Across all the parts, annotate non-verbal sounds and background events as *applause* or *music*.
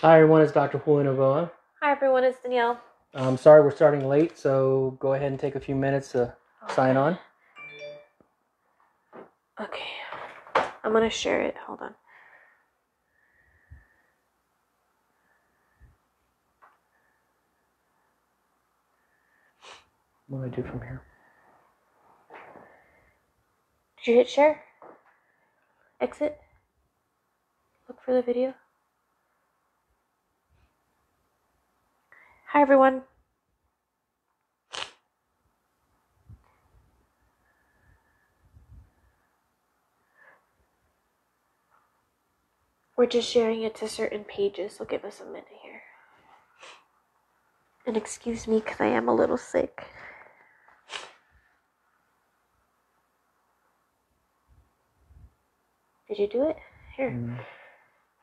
Hi, everyone. It's Dr. Julio Novoa. Hi everyone, it's Danielle. I'm sorry we're starting late, so go ahead and take a few minutes to sign on. Okay. I'm gonna share it. Hold on. What do I do from here? Did you hit share? Exit? Look for the video. Hi everyone. We're just sharing it to certain pages, so give us a minute here. And excuse me because I am a little sick. Did you do it? Here. Mm,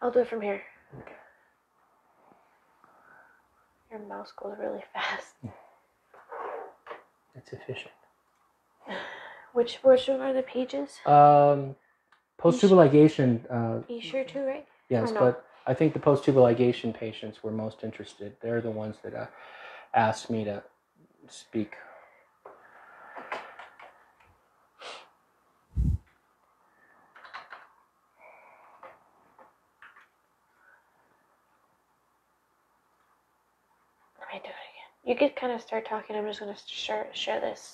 I'll do it from here. okay. Your mouse goes really fast. It's efficient. Which which are the pages? Um, post-tubal ligation, uh, Essure too, right? yes, no? but I think the post-tubal ligation patients were most interested. They're the ones that uh, asked me to speak. Let me do it again. You could kind of start talking. I'm just gonna share share this.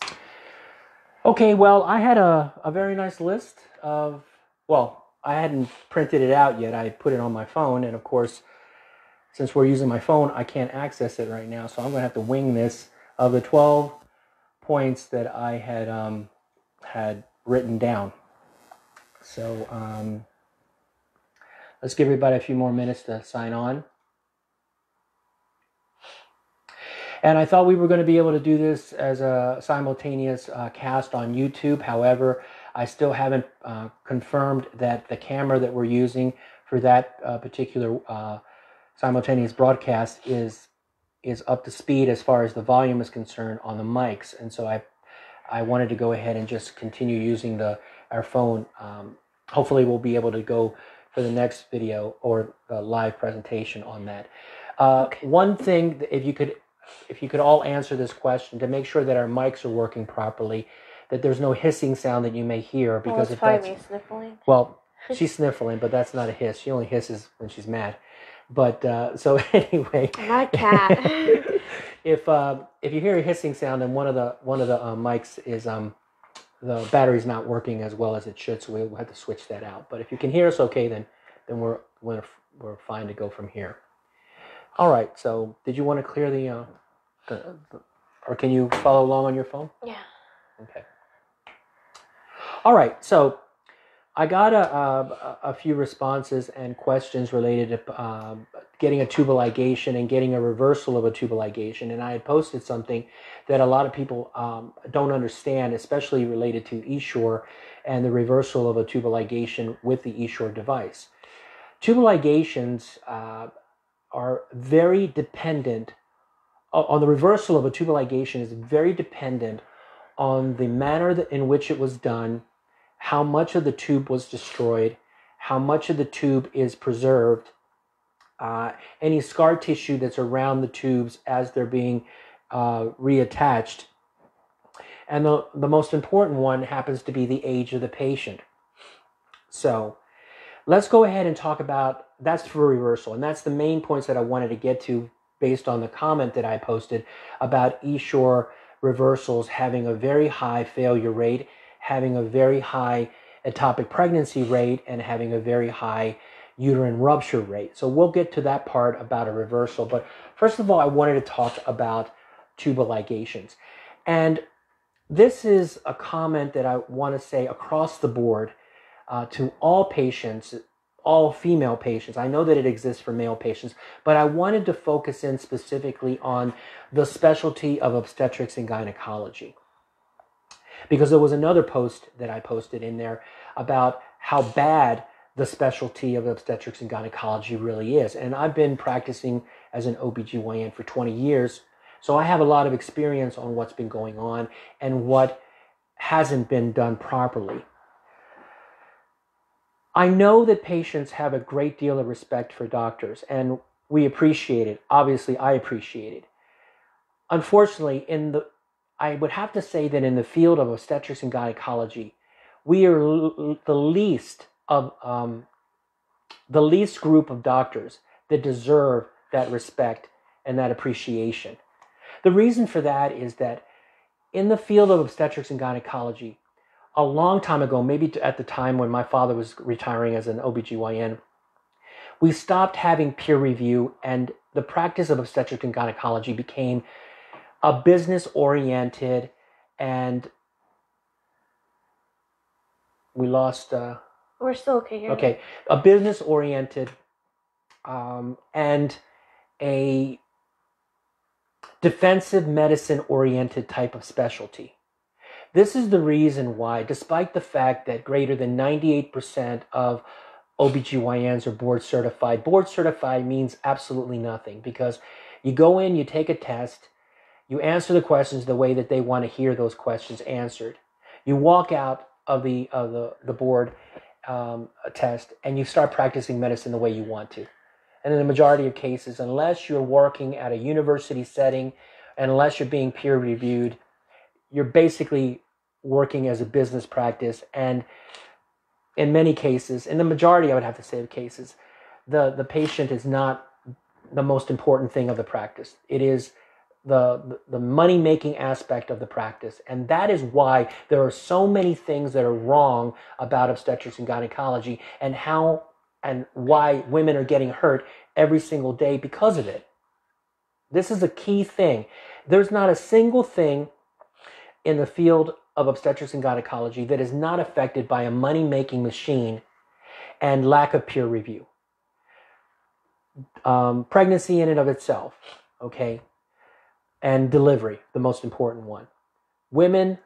Okay, well, I had a, a very nice list of, well, I hadn't printed it out yet. I put it on my phone, and of course, since we're using my phone, I can't access it right now, so I'm going to have to wing this of the 12 points that I had um, had written down. So um, let's give everybody a few more minutes to sign on. And I thought we were going to be able to do this as a simultaneous uh, cast on YouTube. However, I still haven't uh, confirmed that the camera that we're using for that uh, particular uh, simultaneous broadcast is is up to speed as far as the volume is concerned on the mics. And so I I wanted to go ahead and just continue using the our phone. Um, hopefully, we'll be able to go for the next video or the live presentation on that. Uh, Okay. One thing, if you could if you could all answer this question to make sure that our mics are working properly, that there's no hissing sound that you may hear Well, because it's if that's me sniffling. well, *laughs* she's sniffling, but that's not a hiss. She only hisses when she's mad. But uh, so *laughs* anyway, a cat. *laughs* if uh, if you hear a hissing sound, and one of the one of the uh, mics is um the battery's not working as well as it should, so we'll have to switch that out. But if you can hear us okay, then then we're we're we're fine to go from here. All right. So did you want to clear the, uh, the, the or can you follow along on your phone? yeah. Okay. All right. So I got a, a, a few responses and questions related to um, getting a tubal ligation and getting a reversal of a tubal ligation. And I had posted something that a lot of people um, don't understand, especially related to Essure and the reversal of a tubal ligation with the Essure device. Tubal ligations uh, are very dependent on the reversal of a tubal ligation is very dependent on the manner in which it was done, how much of the tube was destroyed, how much of the tube is preserved, uh, any scar tissue that's around the tubes as they're being uh, reattached. And the, the most important one happens to be the age of the patient. So let's go ahead and talk about that's for reversal. And that's the main points that I wanted to get to based on the comment that I posted about Essure reversals having a very high failure rate, having a very high ectopic pregnancy rate, and having a very high uterine rupture rate. So we'll get to that part about a reversal. But first of all, I wanted to talk about tubal ligations. And this is a comment that I want to say across the board uh, to all patients, all female patients. I know that it exists for male patients, but I wanted to focus in specifically on the specialty of obstetrics and gynecology. Because there was another post that I posted in there about how bad the specialty of obstetrics and gynecology really is. And I've been practicing as an OBGYN for 20 years, so I have a lot of experience on what's been going on and what hasn't been done properly. I know that patients have a great deal of respect for doctors, and we appreciate it. Obviously, I appreciate it. Unfortunately, in the I would have to say that in the field of obstetrics and gynecology, we are l- the least of um, the least group of doctors that deserve that respect and that appreciation. The reason for that is that in the field of obstetrics and gynecology, a long time ago, maybe at the time when my father was retiring as an OBGYN, we stopped having peer review and the practice of obstetrics and gynecology became a business oriented and we lost uh, We're still okay here. okay a business oriented um, and a defensive medicine oriented type of specialty this is the reason why despite the fact that greater than 98% of OBGYNs are board certified board certified means absolutely nothing because you go in you take a test you answer the questions the way that they want to hear those questions answered. You walk out of the of the the board um, test and you start practicing medicine the way you want to. And in the majority of cases, unless you're working at a university setting, and unless you're being peer reviewed, you're basically working as a business practice. And in many cases, in the majority, I would have to say of cases, the the patient is not the most important thing of the practice. It is the the money making aspect of the practice and that is why there are so many things that are wrong about obstetrics and gynecology and how and why women are getting hurt every single day because of it this is a key thing there's not a single thing in the field of obstetrics and gynecology that is not affected by a money making machine and lack of peer review um, pregnancy in and of itself okay and delivery, the most important one. Women,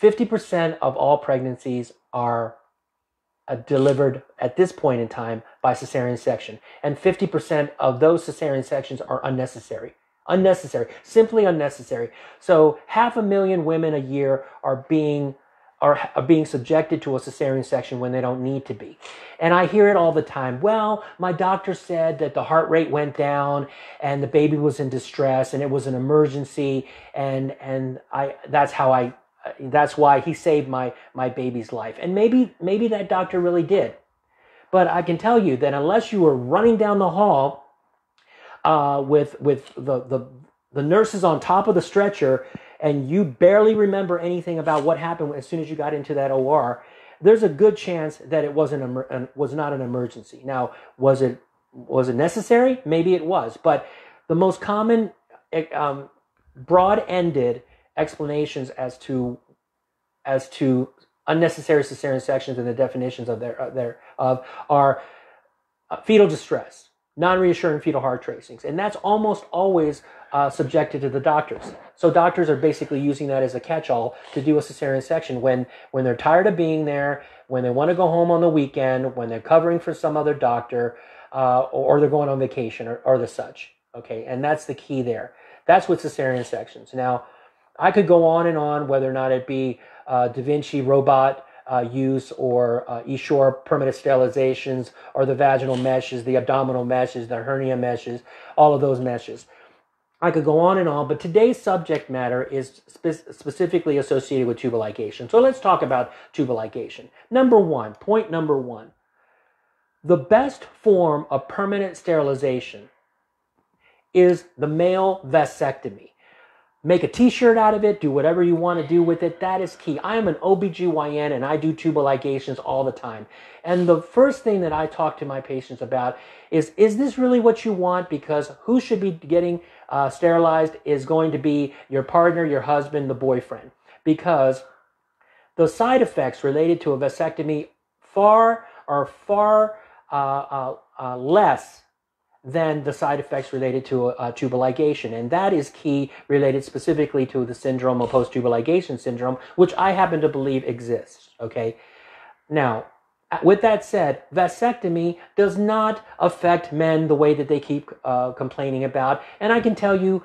50% of all pregnancies are uh, delivered at this point in time by cesarean section, and 50% of those cesarean sections are unnecessary. Unnecessary, simply unnecessary. So, half a million women a year are being are, are being subjected to a cesarean section when they don't need to be. And I hear it all the time. Well, my doctor said that the heart rate went down and the baby was in distress and it was an emergency and and I that's how I that's why he saved my my baby's life. And maybe maybe that doctor really did. But I can tell you that unless you were running down the hall uh, with with the, the the nurses on top of the stretcher and you barely remember anything about what happened as soon as you got into that OR, there's a good chance that it wasn't was not an emergency. Now, was it was it necessary? Maybe it was, but the most common eh, um, broad-ended explanations as to as to unnecessary cesarean sections and the definitions of their, of their of are uh, fetal distress, non-reassuring fetal heart tracings, and that's almost always uh, subjected to the doctors. So doctors are basically using that as a catch-all to do a cesarean section when when they're tired of being there, when they want to go home on the weekend, when they're covering for some other doctor, uh, or, or, they're going on vacation or, or the such. Okay, and that's the key there. That's what cesarean sections. Now, I could go on and on whether or not it be uh, Da Vinci robot. Uh, use or uh, permanent sterilizations or the vaginal meshes, the abdominal meshes, the hernia meshes, all of those meshes. I could go on and on, but today's subject matter is spe- specifically associated with tubal ligation. So let's talk about tubal ligation. Number one, point number one. The best form of permanent sterilization is the male vasectomy. Make a t-shirt out of it, do whatever you want to do with it. That is key. I am an OBGYN and I do tubal ligations all the time. And the first thing that I talk to my patients about is, is this really what you want? Because who should be getting uh, sterilized is going to be your partner, your husband, the boyfriend. Because the side effects related to a vasectomy far are far uh, uh, uh less than the side effects related to uh, tubal ligation. And that is key related specifically to the syndrome of post-tubal ligation syndrome, which I happen to believe exists. Okay. Now, with that said, vasectomy does not affect men the way that they keep uh, complaining about. And I can tell you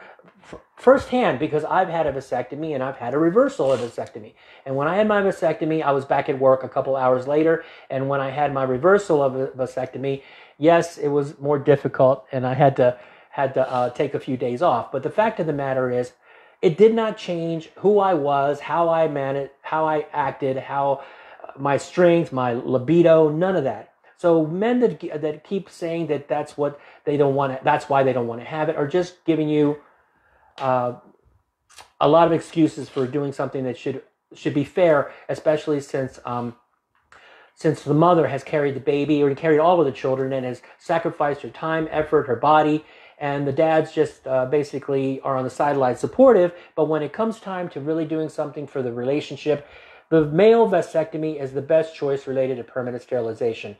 firsthand because I've had a vasectomy and I've had a reversal of vasectomy. And when I had my vasectomy, I was back at work a couple hours later. And when I had my reversal of vasectomy, yes, it was more difficult, and I had to had to uh, take a few days off. But the fact of the matter is, it did not change who I was, how I managed, how I acted, how uh, my strength, my libido, none of that. So men that that keep saying that that's what they don't want to, that's why they don't want to have it, are just giving you uh, a lot of excuses for doing something that should should be fair, especially since um, since the mother has carried the baby or carried all of the children and has sacrificed her time, effort, her body, and the dads just uh, basically are on the sidelines supportive. But when it comes time to really doing something for the relationship, the male vasectomy is the best choice related to permanent sterilization.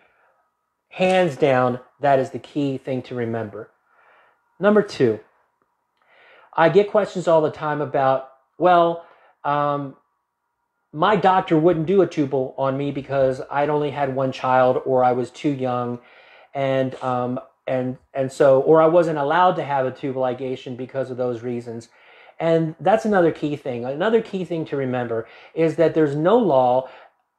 Hands down, that is the key thing to remember. Number two, I get questions all the time about, well, um, my doctor wouldn't do a tubal on me because I'd only had one child or I was too young, and um, and and so or I wasn't allowed to have a tubal ligation because of those reasons. And that's another key thing. Another key thing to remember is that there's no law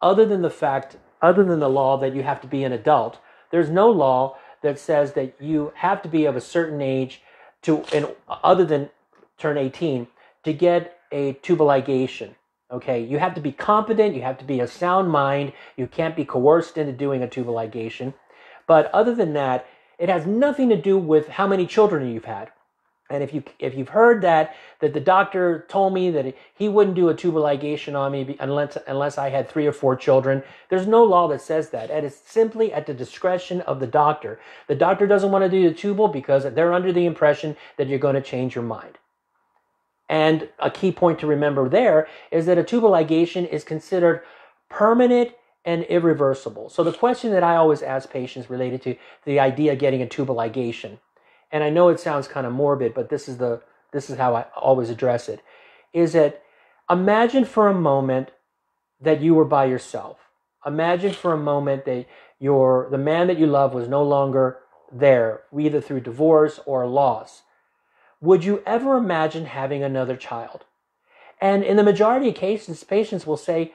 other than the fact other than the law that you have to be an adult. There's no law that says that you have to be of a certain age to and other than turn 18 to get a tubal ligation. Okay, you have to be competent, you have to be a sound mind, you can't be coerced into doing a tubal ligation. But other than that, it has nothing to do with how many children you've had. And if you if you've heard that that the doctor told me that he wouldn't do a tubal ligation on me unless unless I had three or four children, there's no law that says that. It's simply at the discretion of the doctor. The doctor doesn't want to do the tubal because they're under the impression that you're going to change your mind. And a key point to remember there is that a tubal ligation is considered permanent and irreversible. So the question that I always ask patients related to the idea of getting a tubal ligation, and I know it sounds kind of morbid, but this is the this is how I always address it, is that imagine for a moment that you were by yourself. Imagine for a moment that your the man that you love was no longer there, either through divorce or loss. Would you ever imagine having another child? And in the majority of cases, patients will say,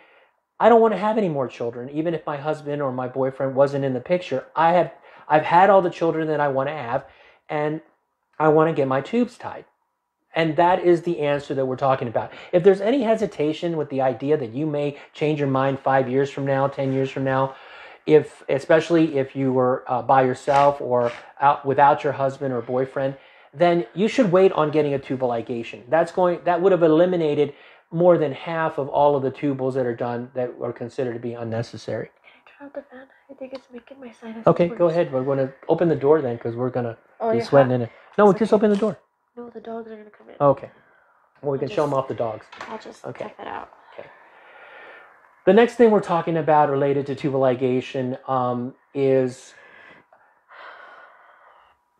I don't want to have any more children, even if my husband or my boyfriend wasn't in the picture. I have I've had all the children that I want to have, and I want to get my tubes tied. And that is the answer that we're talking about. If there's any hesitation with the idea that you may change your mind five years from now, 10 years from now, if especially if you were uh, by yourself or out without your husband or boyfriend, then you should wait on getting a tubal ligation. That's going that would have eliminated more than half of all of the tubals that are done that are considered to be unnecessary. Can I turn off the fan? I think it's making my sinus. Okay, go ahead. We're going to open the door then because we're going to Oh, be sweating hot? in it. No, It's just okay. open the door. No, the dogs are gonna come in. Okay. Well, we I'll can show them off the dogs. I'll just Okay. check that out. Okay. The next thing we're talking about related to tubal ligation um, is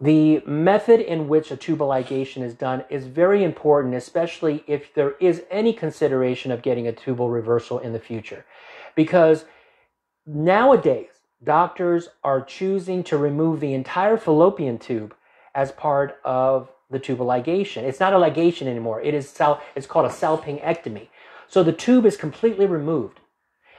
the method in which a tubal ligation is done is very important, especially if there is any consideration of getting a tubal reversal in the future. Because nowadays, doctors are choosing to remove the entire fallopian tube as part of the tubal ligation. It's not a ligation anymore. It is it's called a salpingectomy. So the tube is completely removed.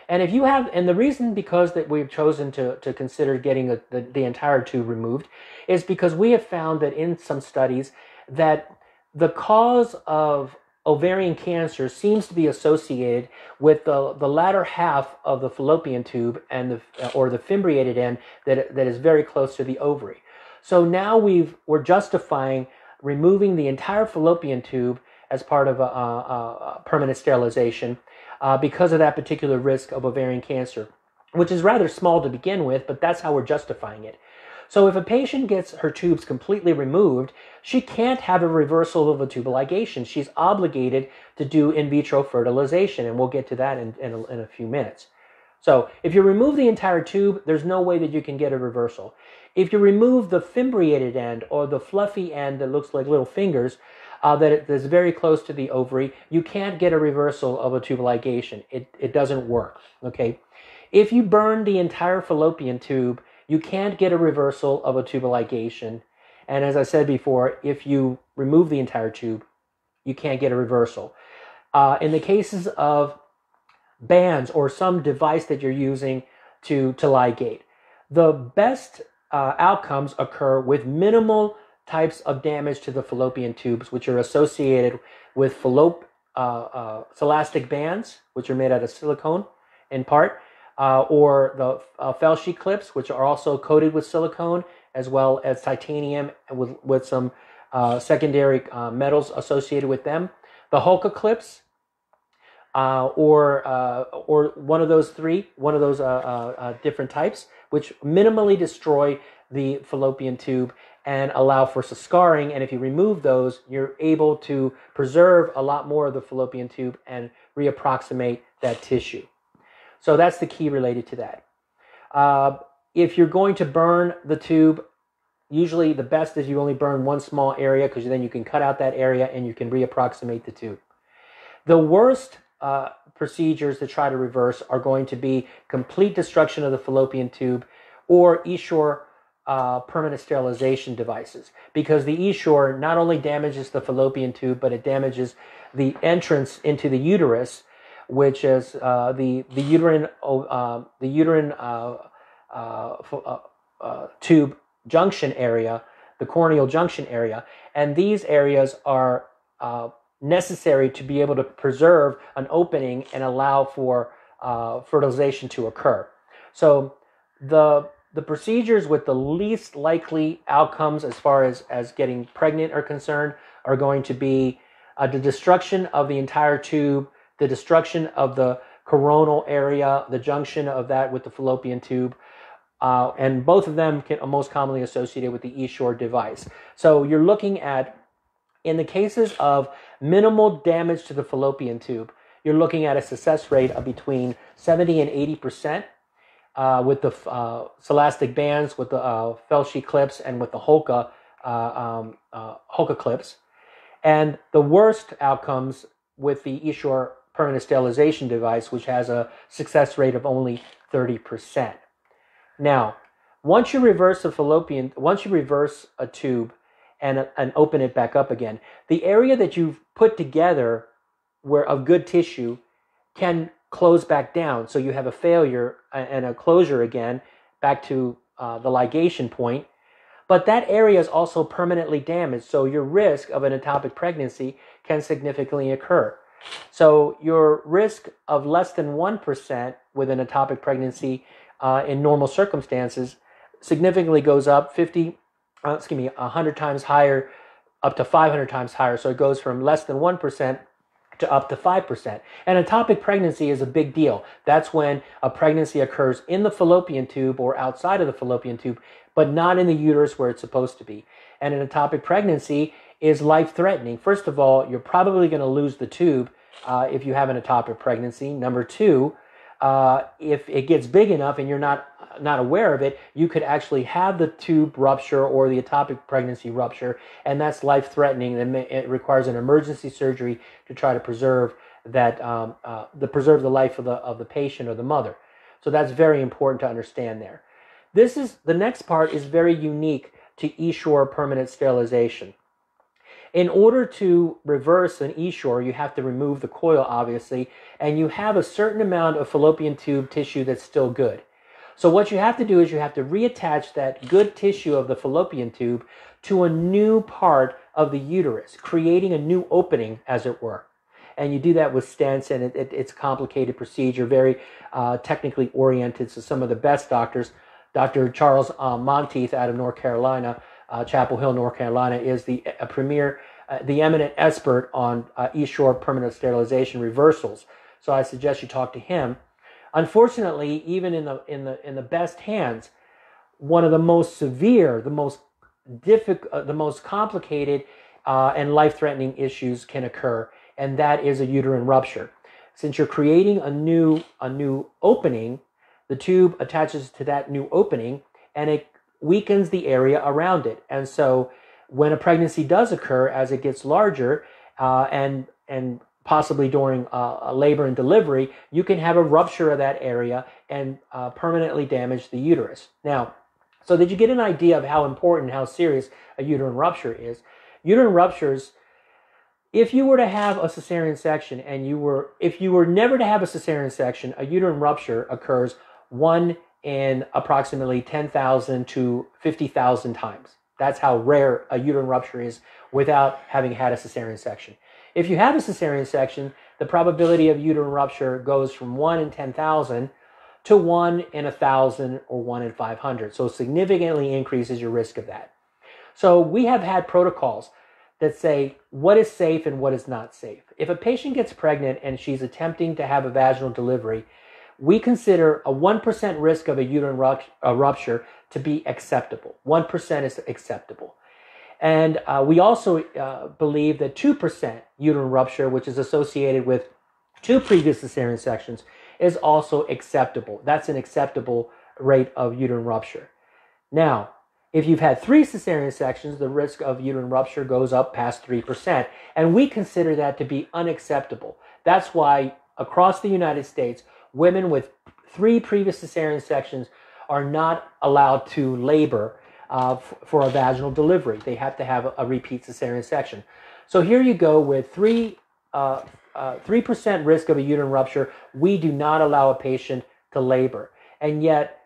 And if you have, and the reason because that we've chosen to, to consider getting the, the, the entire tube removed is because we have found that in some studies that the cause of ovarian cancer seems to be associated with the, the latter half of the fallopian tube and the, or the fimbriated end that, that is very close to the ovary. So now we've, we're justifying removing the entire fallopian tube as part of a, a, a permanent sterilization uh, because of that particular risk of ovarian cancer, which is rather small to begin with, but that's how we're justifying it. So if a patient gets her tubes completely removed, she can't have a reversal of a tubal ligation. She's obligated to do in vitro fertilization, and we'll get to that in, in, a, in a few minutes. So if you remove the entire tube, there's no way that you can get a reversal. If you remove the fimbriated end or the fluffy end that looks like little fingers, uh, that it- that's very close to the ovary, you can't get a reversal of a tubal ligation. It, it doesn't work. Okay. If you burn the entire fallopian tube, you can't get a reversal of a tubal ligation. And as I said before, if you remove the entire tube, you can't get a reversal. Uh, in the cases of bands or some device that you're using to, to ligate, the best uh, outcomes occur with minimal types of damage to the fallopian tubes, which are associated with Falope, uh, uh, bands, which are made out of silicone in part, uh, or the uh, Filshie clips, which are also coated with silicone, as well as titanium with, with some uh, secondary uh, metals associated with them. The Hulka clips, uh, or uh, or one of those three, one of those uh, different types, which minimally destroy the fallopian tube and allow for scarring. And if you remove those, you're able to preserve a lot more of the fallopian tube and reapproximate that tissue. So that's the key related to that. Uh, if you're going to burn the tube, usually the best is you only burn one small area because then you can cut out that area and you can reapproximate the tube. The worst uh, procedures to try to reverse are going to be complete destruction of the fallopian tube or Essure uh, permanent sterilization devices because the Essure not only damages the fallopian tube, but it damages the entrance into the uterus, which is uh, the the uterine uh, the uterine uh, uh, uh, tube junction area, the cornual junction area, and these areas are necessary to be able to preserve an opening and allow for fertilization to occur. So the the procedures with the least likely outcomes as far as, as getting pregnant are concerned are going to be uh, the destruction of the entire tube, the destruction of the coronal area, the junction of that with the fallopian tube, uh, and both of them can, most commonly associated with the Essure device. So you're looking at, in the cases of minimal damage to the fallopian tube, you're looking at a success rate of between 70 and 80 percent uh, with the uh, Silastic bands, with the uh, Filshie clips, and with the Hulka uh, um, uh, Hulka clips. And the worst outcomes with the Essure permanent sterilization device, which has a success rate of only 30%. Now, once you reverse a fallopian, once you reverse a tube and, and open it back up again, the area that you've put together where of good tissue can close back down. So you have a failure and a closure again back to uh, the ligation point. But that area is also permanently damaged. So your risk of an ectopic pregnancy can significantly occur. So your risk of less than 1% with an ectopic pregnancy uh, in normal circumstances significantly goes up 50, uh, excuse me, 100 times higher, up to 500 times higher. So it goes from less than 1% to up to 5%. And ectopic pregnancy is a big deal. That's when a pregnancy occurs in the fallopian tube or outside of the fallopian tube, but not in the uterus where it's supposed to be. And an ectopic pregnancy is life threatening. First of all, you're probably going to lose the tube uh, if you have an ectopic pregnancy. Number two, uh, if it gets big enough and you're not not aware of it, you could actually have the tube rupture or the ectopic pregnancy rupture, and that's life threatening. And it requires an emergency surgery to try to preserve that, um, uh, the preserve the life of the of the patient or the mother. So that's very important to understand there. This is the next part is very unique to Essure permanent sterilization. In order to reverse an Essure, you have to remove the coil, obviously, and you have a certain amount of fallopian tube tissue that's still good. So what you have to do is you have to reattach that good tissue of the fallopian tube to a new part of the uterus, creating a new opening, as it were. And you do that with stents, and it, it, it's a complicated procedure, very uh, technically oriented. So some of the best doctors, Dr. Charles uh, Monteith out of North Carolina, uh, Chapel Hill, North Carolina, is the premier, uh, the eminent expert on uh, Essure permanent sterilization reversals. So I suggest you talk to him. Unfortunately, even in the in the in the best hands, one of the most severe, the most difficult, uh, the most complicated, uh, and life-threatening issues can occur, and that is a uterine rupture. Since you're creating a new a new opening, the tube attaches to that new opening, and it weakens the area around it. And so, when a pregnancy does occur, as it gets larger, uh, and and possibly during uh, labor and delivery, you can have a rupture of that area and uh, permanently damage the uterus. Now, so that you get an idea of how important, how serious a uterine rupture is, uterine ruptures, if you were to have a cesarean section and you were, if you were never to have a cesarean section, a uterine rupture occurs one in approximately 10,000 to 50,000 times. That's how rare a uterine rupture is without having had a cesarean section. If you have a cesarean section, the probability of uterine rupture goes from 1 in 10,000 to 1 in 1,000 or 1 in 500. So significantly increases your risk of that. So we have had protocols that say what is safe and what is not safe. If a patient gets pregnant and she's attempting to have a vaginal delivery, we consider a 1% risk of a uterine rupture to be acceptable. 1% is acceptable. And uh, we also uh, believe that 2% uterine rupture, which is associated with two previous cesarean sections, is also acceptable. That's an acceptable rate of uterine rupture. Now, if you've had three cesarean sections, the risk of uterine rupture goes up past 3%. And we consider that to be unacceptable. That's why across the United States, women with three previous cesarean sections are not allowed to labor uh, f- for a vaginal delivery. They have to have a, a, repeat cesarean section. So here you go with three, uh, uh, 3% risk of a uterine rupture. We do not allow a patient to labor. And yet,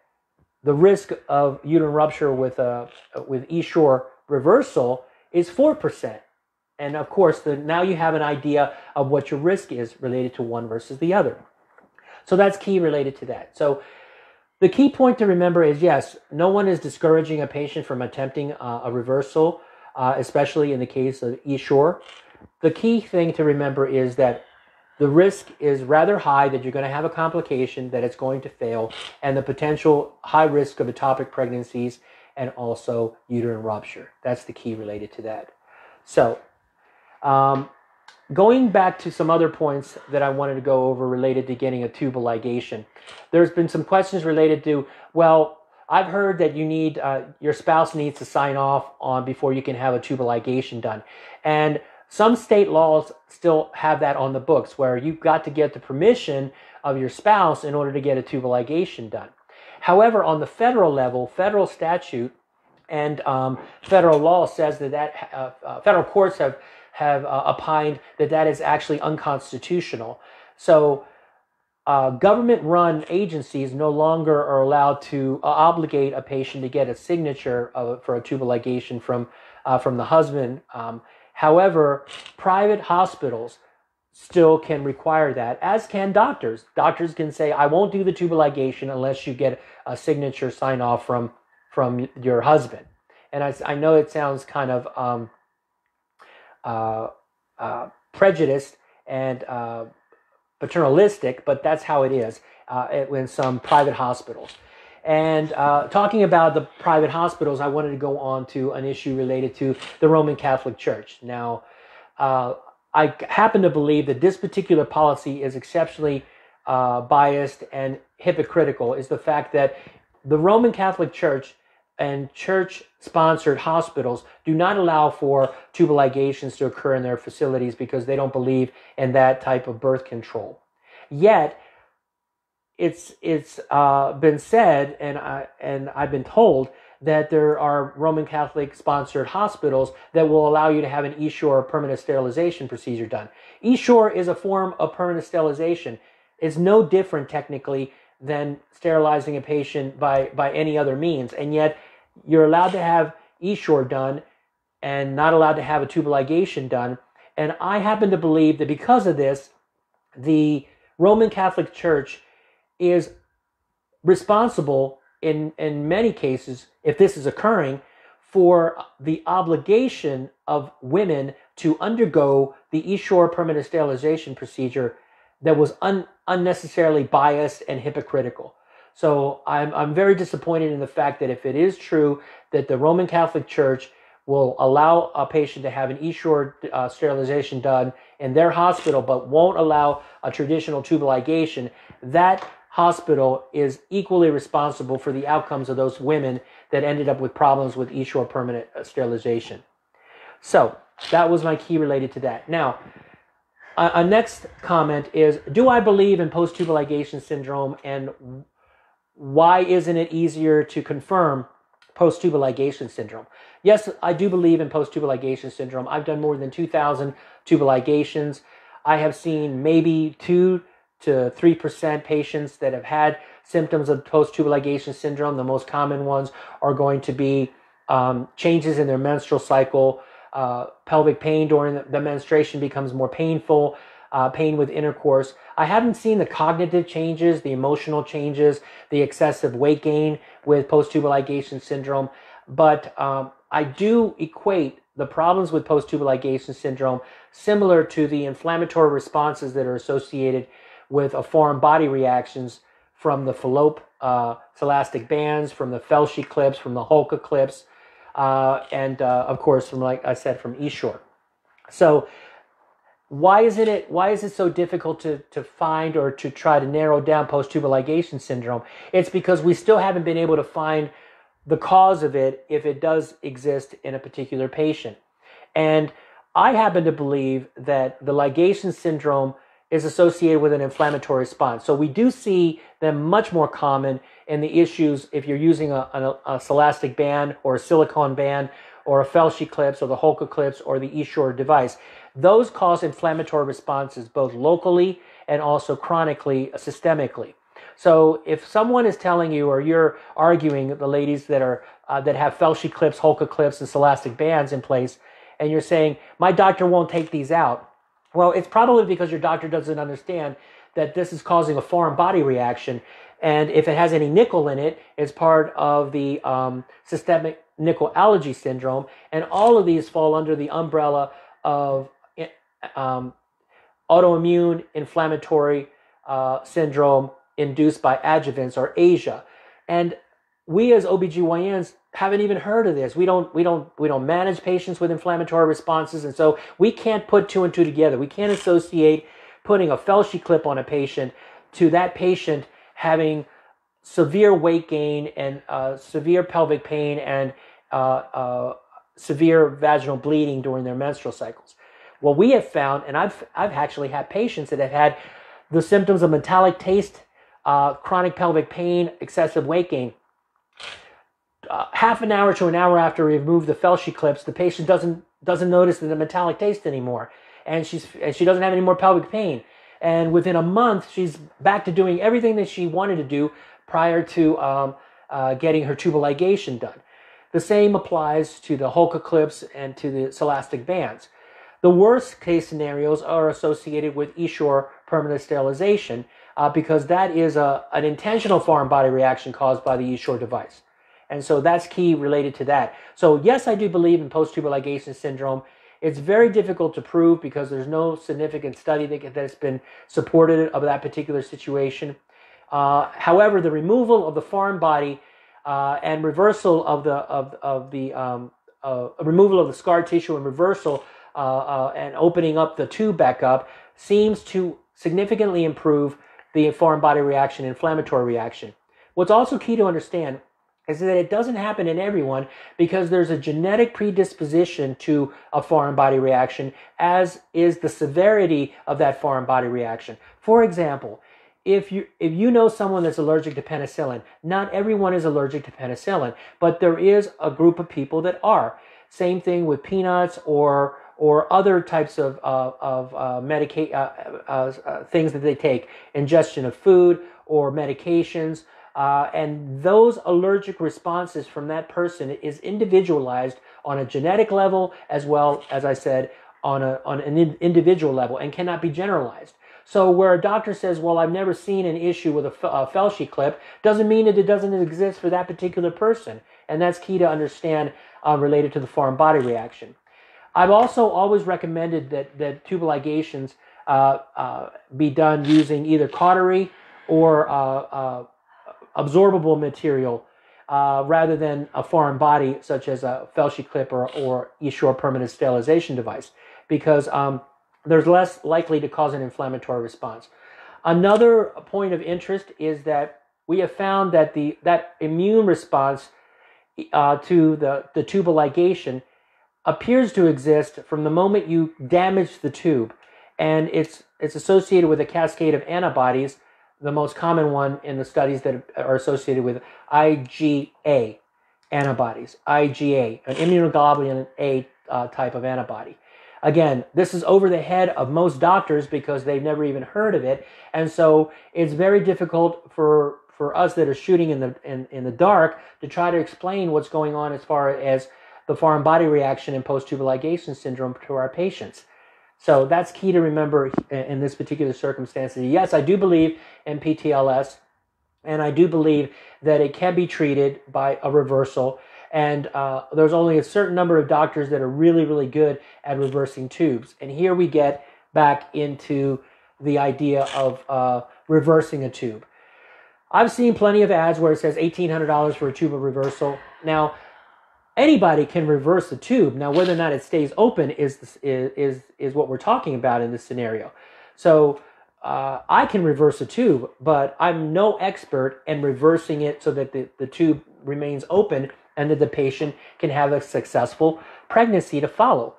the risk of uterine rupture with a with Essure reversal is four percent. And of course, the, now you have an idea of what your risk is related to one versus the other. So that's key related to that. So the key point to remember is yes, no one is discouraging a patient from attempting uh, a reversal, uh, especially in the case of Essure. The key thing to remember is that the risk is rather high that you're going to have a complication, that it's going to fail, and the potential high risk of ectopic pregnancies and also uterine rupture. That's the key related to that. So, um, going back to some other points that I wanted to go over related to getting a tubal ligation, there's been some questions related to, well, I've heard that you need, uh, your spouse needs to sign off on before you can have a tubal ligation done. And some state laws still have that on the books where you've got to get the permission of your spouse in order to get a tubal ligation done. However, on the federal level, federal statute and um, federal law says that that uh, uh, federal courts have have uh, opined that that is actually unconstitutional. So, uh, government-run agencies no longer are allowed to uh, obligate a patient to get a signature of, for a tubal ligation from uh, from the husband. Um, However, private hospitals still can require that, as can doctors. Doctors can say, I won't do the tubal ligation unless you get a signature sign off from, from your husband. And I, I know it sounds kind of um, prejudiced and uh, paternalistic, but that's how it is uh, in some private hospitals. And uh, talking about the private hospitals, I wanted to go on to an issue related to the Roman Catholic Church. Now, uh, I happen to believe that this particular policy is exceptionally uh, biased and hypocritical. Is the fact that the Roman Catholic Church and church sponsored hospitals do not allow for tubal ligations to occur in their facilities because they don't believe in that type of birth control. Yet, it's it's uh, been said, and I and I've been told that there are Roman Catholic sponsored hospitals that will allow you to have an Essure permanent sterilization procedure done. Essure is a form of permanent sterilization. It's no different technically than sterilizing a patient by by any other means, and yet you're allowed to have Essure done and not allowed to have a tubal ligation done. And I happen to believe that because of this, the Roman Catholic Church is responsible in, in many cases, if this is occurring, for the obligation of women to undergo the Essure permanent sterilization procedure that was un, unnecessarily biased and hypocritical. So I'm, I'm very disappointed in the fact that if it is true that the Roman Catholic Church will allow a patient to have an Essure uh, sterilization done in their hospital, but won't allow a traditional tubal ligation, that hospital is equally responsible for the outcomes of those women that ended up with problems with Essure permanent uh, sterilization. So that was my key related to that. Now, a, a next comment is Do I believe in post tubal ligation syndrome and why isn't it easier to confirm post tubal ligation syndrome? Yes, I do believe in post tubal ligation syndrome. I've done more than 2,000 tubal ligations. I have seen maybe two to 3% patients that have had symptoms of post tubal ligation syndrome. The most common ones are going to be um, changes in their menstrual cycle, uh, pelvic pain during the, menstruation becomes more painful, uh, pain with intercourse. I haven't seen the cognitive changes, the emotional changes, the excessive weight gain with post tubal ligation syndrome, but um, I do equate the problems with post tubal ligation syndrome similar to the inflammatory responses that are associated with a foreign body reactions from the Falope uh, Silastic bands, from the Filshie clips, from the Hulka clips, uh, and uh, of course, from like I said, from Essure. So, why is it why is it so difficult to to find or to try to narrow down post tubal ligation syndrome? It's because we still haven't been able to find the cause of it if it does exist in a particular patient. And I happen to believe that the ligation syndrome is associated with an inflammatory response. So we do see them much more common in the issues if you're using a, a, a Silastic band or a silicone band or a Filshie clips or the Hulka clips or the Essure device. Those cause inflammatory responses both locally and also chronically, systemically. So if someone is telling you, or you're arguing, the ladies that are uh, that have Filshie clips, Hulka clips, and Silastic bands in place, and you're saying my doctor won't take these out, well, it's probably because your doctor doesn't understand that this is causing a foreign body reaction. And if it has any nickel in it, it's part of the um, systemic nickel allergy syndrome. And all of these fall under the umbrella of um, autoimmune inflammatory uh, syndrome induced by adjuvants or ASIA. And we as OBGYNs haven't even heard of this. We don't we don't we don't manage patients with inflammatory responses and so we can't put two and two together. We can't associate putting a Filshie clip on a patient to that patient having severe weight gain and uh, severe pelvic pain and uh, uh, severe vaginal bleeding during their menstrual cycles. What we have found, and I've I've actually had patients that have had the symptoms of metallic taste, uh, chronic pelvic pain, excessive weight gain uh, half an hour to an hour after we remove the Filshie clips, the patient doesn't doesn't notice the metallic taste anymore, and she's and she doesn't have any more pelvic pain. And within a month, she's back to doing everything that she wanted to do prior to um, uh, getting her tubal ligation done. The same applies to the Hulka clips and to the Silastic bands. The worst case scenarios are associated with Essure permanent sterilization uh, because that is a, an intentional foreign body reaction caused by the Essure device. And so that's key related to that. So yes, I do believe in post-tubal ligation syndrome. It's very difficult to prove because there's no significant study that, that's been supported of that particular situation. Uh, however, the removal of the foreign body uh, and reversal of the of, of the um, uh, removal of the scar tissue and reversal uh, uh, and opening up the tube back up seems to significantly improve the foreign body reaction, inflammatory reaction. What's also key to understand is that it doesn't happen in everyone because there's a genetic predisposition to a foreign body reaction, as is the severity of that foreign body reaction. For example, if you if you know someone that's allergic to penicillin, not everyone is allergic to penicillin, but there is a group of people that are. Same thing with peanuts or or other types of uh, of uh, medica- uh, uh, uh things that they take, ingestion of food or medications. Uh, and those allergic responses from that person is individualized on a genetic level as well as I said on a on an individual level and cannot be generalized. So where a doctor says, "Well, I've never seen an issue with a, a Filshie clip," doesn't mean that it doesn't exist for that particular person, and that's key to understand uh, related to the foreign body reaction. I've also always recommended that that tubal ligations uh, uh, be done using either cautery or uh, uh, absorbable material uh, rather than a foreign body such as a Filshie clip or, or Essure permanent sterilization device because um, there's less likely to cause an inflammatory response. Another point of interest is that we have found that the that immune response uh, to the, the tubal ligation appears to exist from the moment you damage the tube and it's it's associated with a cascade of antibodies the most common one in the studies that are associated with IgA antibodies, IgA, an immunoglobulin A uh, type of antibody. Again, this is over the head of most doctors because they've never even heard of it. And so it's very difficult for, for us that are shooting in the, in, in the dark to try to explain what's going on as far as the foreign body reaction and post-tubal ligation syndrome to our patients. So that's key to remember in this particular circumstance. Yes, I do believe in PTLS, and I do believe that it can be treated by a reversal. And uh, there's only a certain number of doctors that are really, really good at reversing tubes. And here we get back into the idea of uh, reversing a tube. I've seen plenty of ads where it says $1,800 for a tube of reversal. Now, anybody can reverse the tube. Now, whether or not it stays open is is is, what we're talking about in this scenario. So uh, I can reverse a tube, but I'm no expert in reversing it so that the, the tube remains open and that the patient can have a successful pregnancy to follow.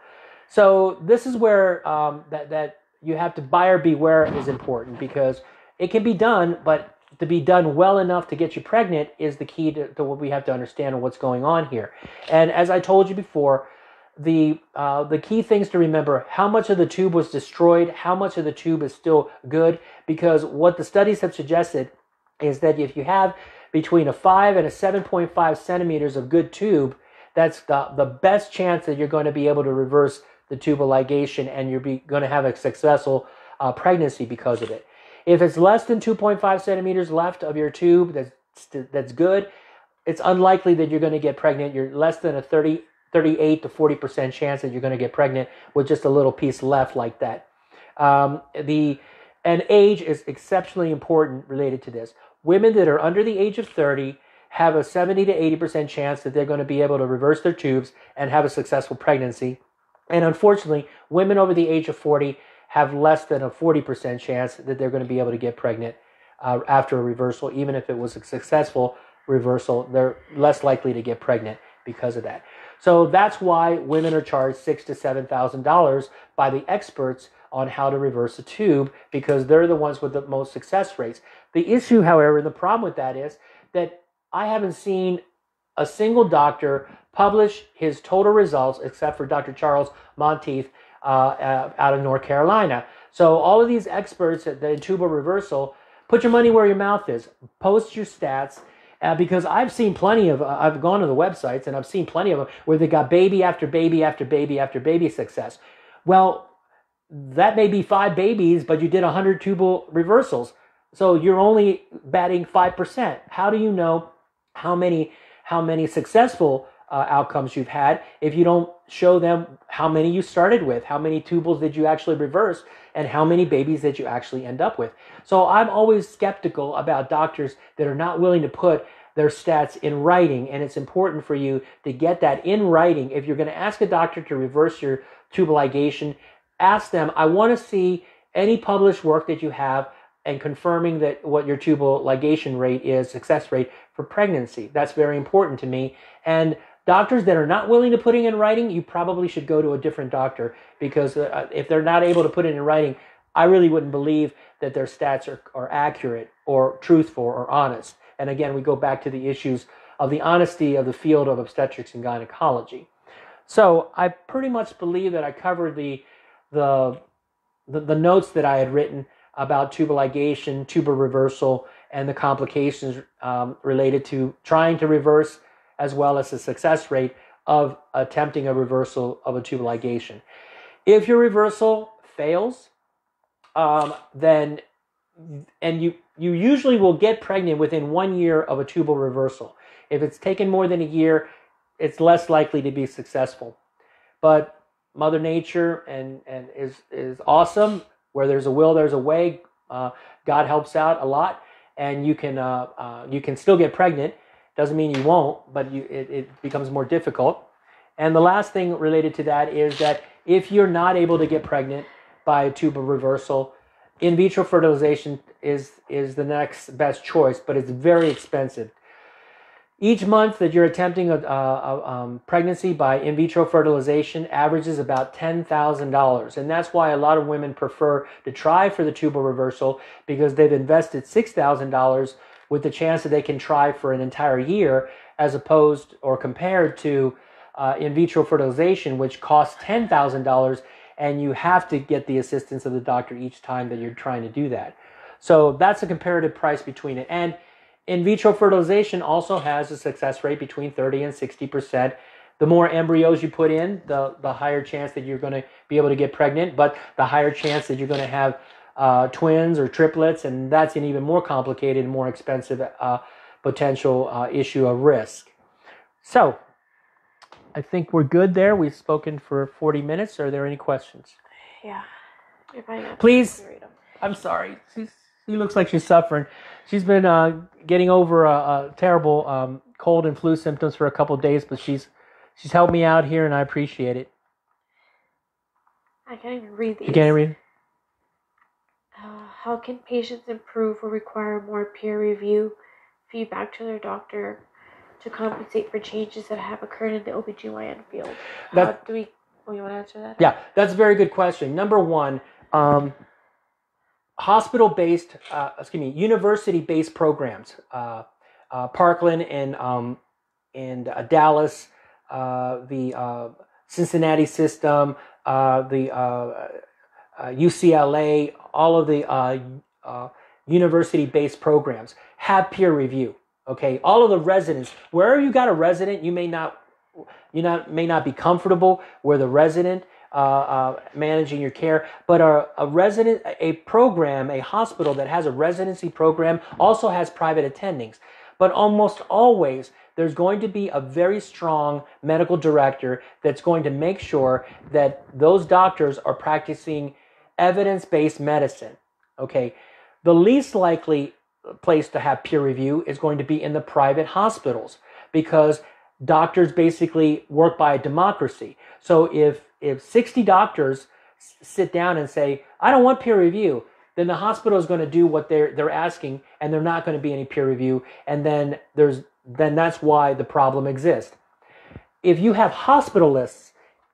So this is where um, that that you have to buyer beware is important because it can be done, but to be done well enough to get you pregnant is the key to, to what we have to understand and what's going on here. And as I told you before, the uh, the key things to remember: how much of the tube was destroyed, how much of the tube is still good. Because what the studies have suggested is that if you have between a five and a seven point five centimeters of good tube, that's the the best chance that you're going to be able to reverse the tubal ligation and you're going to have a successful uh, pregnancy because of it. If it's less than 2.5 centimeters left of your tube, that's that's good. It's unlikely that you're going to get pregnant. You're less than a 30, 38 to 40 percent chance that you're going to get pregnant with just a little piece left like that. Um, the and age is exceptionally important related to this. Women that are under the age of 30 have a 70 to 80 percent chance that they're going to be able to reverse their tubes and have a successful pregnancy. And unfortunately, women over the age of 40 have less than a 40% chance that they're going to be able to get pregnant uh, after a reversal. Even if it was a successful reversal, they're less likely to get pregnant because of that. So that's why women are charged six to seven thousand dollars by the experts on how to reverse a tube because they're the ones with the most success rates. The issue, however, and the problem with that is that I haven't seen a single doctor publish his total results except for Dr. Charles Monteith uh, uh, out of North Carolina. So all of these experts at the tubal reversal, put your money where your mouth is. Post your stats. Uh, because I've seen plenty of, uh, I've gone to the websites and I've seen plenty of them where they got baby after baby after baby after baby success. Well, that may be five babies, but you did 100 tubal reversals. So you're only batting 5%. How do you know how many, how many successful uh, outcomes you've had if you don't show them how many you started with, how many tubals did you actually reverse, and how many babies did you actually end up with. So I'm always skeptical about doctors that are not willing to put their stats in writing, and it's important for you to get that in writing. If you're going to ask a doctor to reverse your tubal ligation, ask them, I want to see any published work that you have and confirming that what your tubal ligation rate is, success rate for pregnancy. That's very important to me. And Doctors that are not willing to put it in writing, you probably should go to a different doctor because uh, if they're not able to put it in writing, I really wouldn't believe that their stats are, are accurate or truthful or honest. And again, we go back to the issues of the honesty of the field of obstetrics and gynecology. So I pretty much believe that I covered the the the, the notes that I had written about tubal ligation, tubal reversal, and the complications um, related to trying to reverse as well as the success rate of attempting a reversal of a tubal ligation. If your reversal fails, um, then and you you usually will get pregnant within one year of a tubal reversal. If it's taken more than a year, it's less likely to be successful. But Mother Nature and and is is awesome. Where there's a will, there's a way. Uh, God helps out a lot, and you can uh, uh, you can still get pregnant doesn't mean you won't, but you, it, it becomes more difficult. And the last thing related to that is that if you're not able to get pregnant by a tubal reversal, in vitro fertilization is, is the next best choice, but it's very expensive. Each month that you're attempting a, a, a um, pregnancy by in vitro fertilization averages about $10,000. And that's why a lot of women prefer to try for the tubal reversal because they've invested $6,000 with the chance that they can try for an entire year as opposed or compared to uh, in vitro fertilization, which costs $10,000 and you have to get the assistance of the doctor each time that you're trying to do that. So that's a comparative price between it. And in vitro fertilization also has a success rate between 30 and 60%. The more embryos you put in, the, the higher chance that you're going to be able to get pregnant, but the higher chance that you're going to have uh, twins or triplets, and that's an even more complicated and more expensive uh, potential uh, issue of risk. So, I think we're good there. We've spoken for 40 minutes. Are there any questions? Yeah. If I Please. I'm sorry. She's, she looks like she's suffering. She's been uh, getting over a, a terrible um, cold and flu symptoms for a couple days, but she's she's helped me out here, and I appreciate it. I can't even read these. You can't read. How can patients improve or require more peer review feedback to their doctor to compensate for changes that have occurred in the OBGYN field? How That- do we. Oh, you want to answer that? Yeah, that's a very good question. Number one, um, hospital-based, uh, excuse me, university-based programs. Uh, uh, Parkland and um, and uh, Dallas, uh, the uh, Cincinnati system, uh, the UCLA, all of the uh, uh, university-based programs have peer review. Okay, all of the residents, wherever you got a resident, you may not you not may not be comfortable where the resident uh, uh, managing your care, but a, a resident, a program, a hospital that has a residency program also has private attendings. But almost always, there's going to be a very strong medical director that's going to make sure that those doctors are practicing evidence-based medicine. Okay, the least likely place to have peer review is going to be in the private hospitals because doctors basically work by a democracy. So if if 60 doctors sit down and say, "I don't want peer review," then the hospital is going to do what they're they're asking, and there's not going to be any peer review, and then there's then that's why the problem exists. If you have hospitalists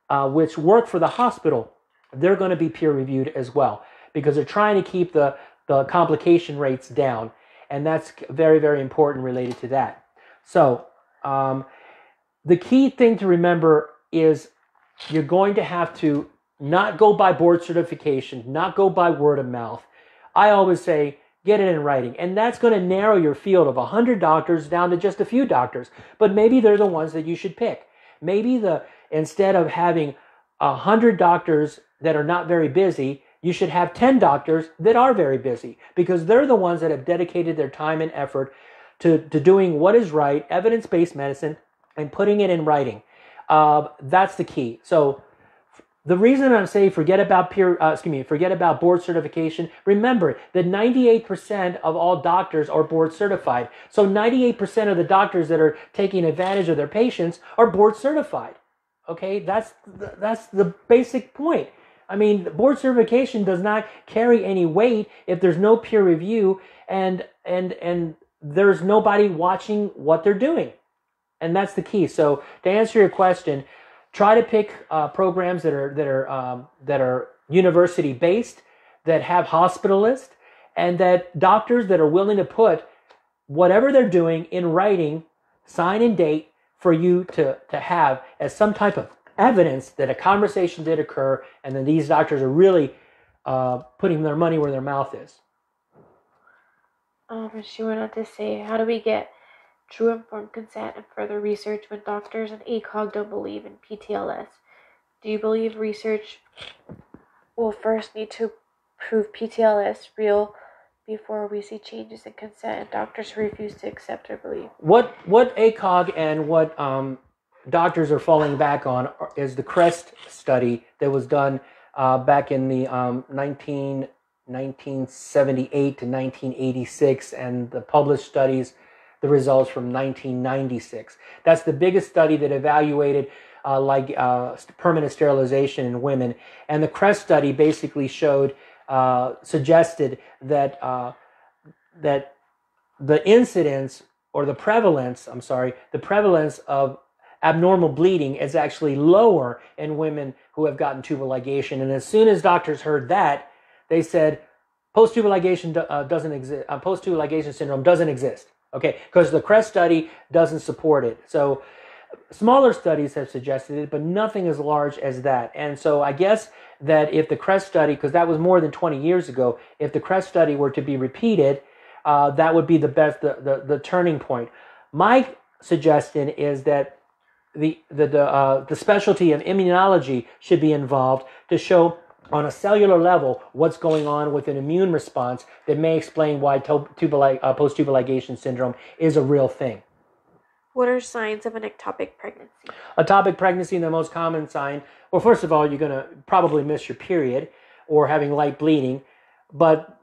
uh, which work for the hospital, they're going to be peer reviewed as well because they're trying to keep the the complication rates down, and that's very very important related to that. So. Um, the key thing to remember is you're going to have to not go by board certification, not go by word of mouth. I always say get it in writing, and that's going to narrow your field of 100 doctors down to just a few doctors. But maybe they're the ones that you should pick. Maybe the instead of having 100 doctors that are not very busy, you should have 10 doctors that are very busy because they're the ones that have dedicated their time and effort to, to doing what is right, evidence based medicine, and putting it in writing. Uh, that's the key. So the reason I'm saying forget about peer, uh, excuse me, forget about board certification. Remember that 98% of all doctors are board certified. So 98% of the doctors that are taking advantage of their patients are board certified. Okay, that's that's the basic point. I mean, board certification does not carry any weight if there's no peer review and and and there's nobody watching what they're doing and that's the key. So to answer your question, try to pick uh, programs that are that are um, that are university based, that have hospitalists, and that doctors that are willing to put whatever they're doing in writing, sign and date for you to to have as some type of evidence that a conversation did occur, and then these doctors are really uh, putting their money where their mouth is. Um, and she went on to say, how do we get true informed consent and further research when doctors and ACOG don't believe in PTLS? Do you believe research will first need to prove PTLS real before we see changes in consent and doctors who refuse to accept or believe? what what ACOG and what um, doctors are falling back on is the CREST study that was done uh, back in the um, 19, 1978 to 1986 and the published studies, the results from 1996. That's the biggest study that evaluated uh, like uh, permanent sterilization in women. And the CREST study basically showed, uh, suggested that uh, that the incidence or the prevalence, I'm sorry, the prevalence of abnormal bleeding is actually lower in women who have gotten tubal ligation. And as soon as doctors heard that, they said post tubal ligation uh, doesn't exist. Uh, post tubal ligation syndrome doesn't exist. Okay, because the CREST study doesn't support it. So Smaller studies have suggested it, but nothing as large as that. And so I guess that if the CREST study, because that was more than 20 years ago, if the CREST study were to be repeated, uh, that would be the best, the, the, the turning point. My suggestion is that the, the, the, uh, the specialty of immunology should be involved to show on a cellular level what's going on with an immune response that may explain why to- tubal- uh, post-tubal ligation syndrome is a real thing. What are signs of an ectopic pregnancy? Ectopic pregnancy, the most common sign. Well, first of all, you're going to probably miss your period or having light bleeding, but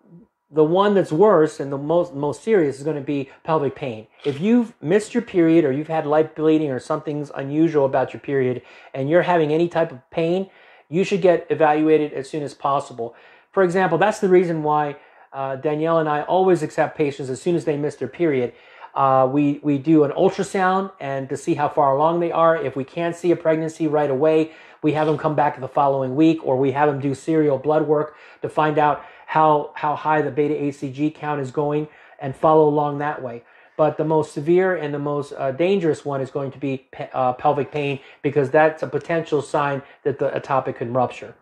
the one that's worse and the most most serious is going to be pelvic pain. If you've missed your period or you've had light bleeding or something's unusual about your period and you're having any type of pain, you should get evaluated as soon as possible. For example, that's the reason why uh, Danielle and I always accept patients as soon as they miss their period uh, we, we do an ultrasound and to see how far along they are. If we can't see a pregnancy right away, we have them come back the following week or we have them do serial blood work to find out how, how high the beta HCG count is going and follow along that way. But the most severe and the most uh, dangerous one is going to be pe- uh, pelvic pain because that's a potential sign that the ectopic can rupture.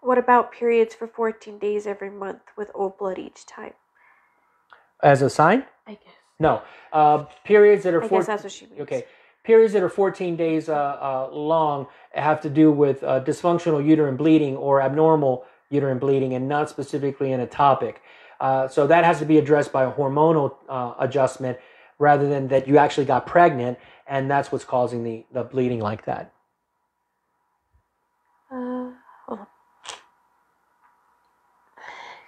What about periods for 14 days every month with old blood each time? As a sign? I guess. No. Uh, periods that are I four- guess that's what she means. Okay. Periods that are 14 days uh, uh, long have to do with uh, dysfunctional uterine bleeding or abnormal uterine bleeding and not specifically an ectopic. Uh, so that has to be addressed by a hormonal uh, adjustment rather than that you actually got pregnant and that's what's causing the, the bleeding like that. Uh, hold on.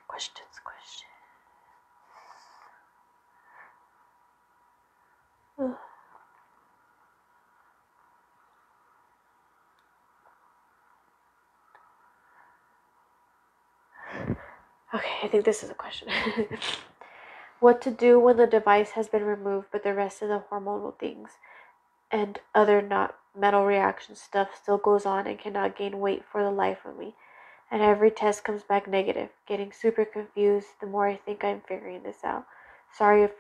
Questions, questions. Ugh. Okay, I think this is a question. *laughs* what to do when the device has been removed, but the rest of the hormonal things and other not metal reaction stuff still goes on and cannot gain weight for the life of me. And every test comes back negative. Getting super confused the more I think I'm figuring this out. Sorry if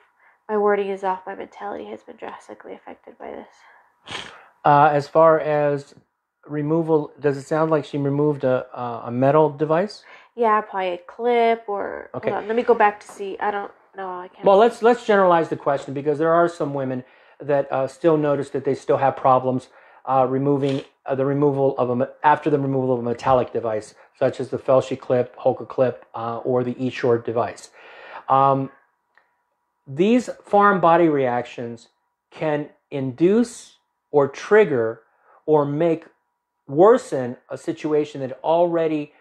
my wording is off. My mentality has been drastically affected by this. Uh, as far as removal, does it sound like she removed a, a metal device? Yeah, probably a clip or. Okay. On, let me go back to see. I don't know. I can't. Well, let's let's generalize the question because there are some women that uh, still notice that they still have problems uh, removing uh, the removal of a after the removal of a metallic device, such as the Filshie clip, Hulka clip, uh, or the Essure device. Um, these foreign body reactions can induce or trigger or make worsen a situation that already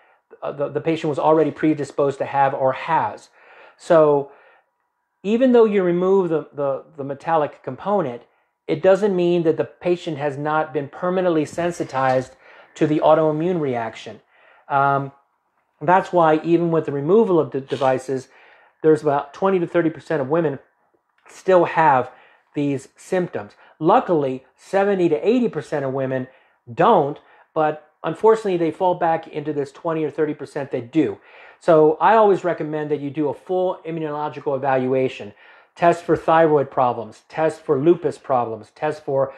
uh, the, the patient was already predisposed to have or has. So even though you remove the, the, the metallic component, it doesn't mean that the patient has not been permanently sensitized to the autoimmune reaction. Um, that's why, even with the removal of the devices, there's about 20 to 30% of women still have these symptoms. Luckily, 70 to 80% of women don't, but unfortunately, they fall back into this 20 or 30% that do. So I always recommend that you do a full immunological evaluation. Test for thyroid problems, test for lupus problems, test for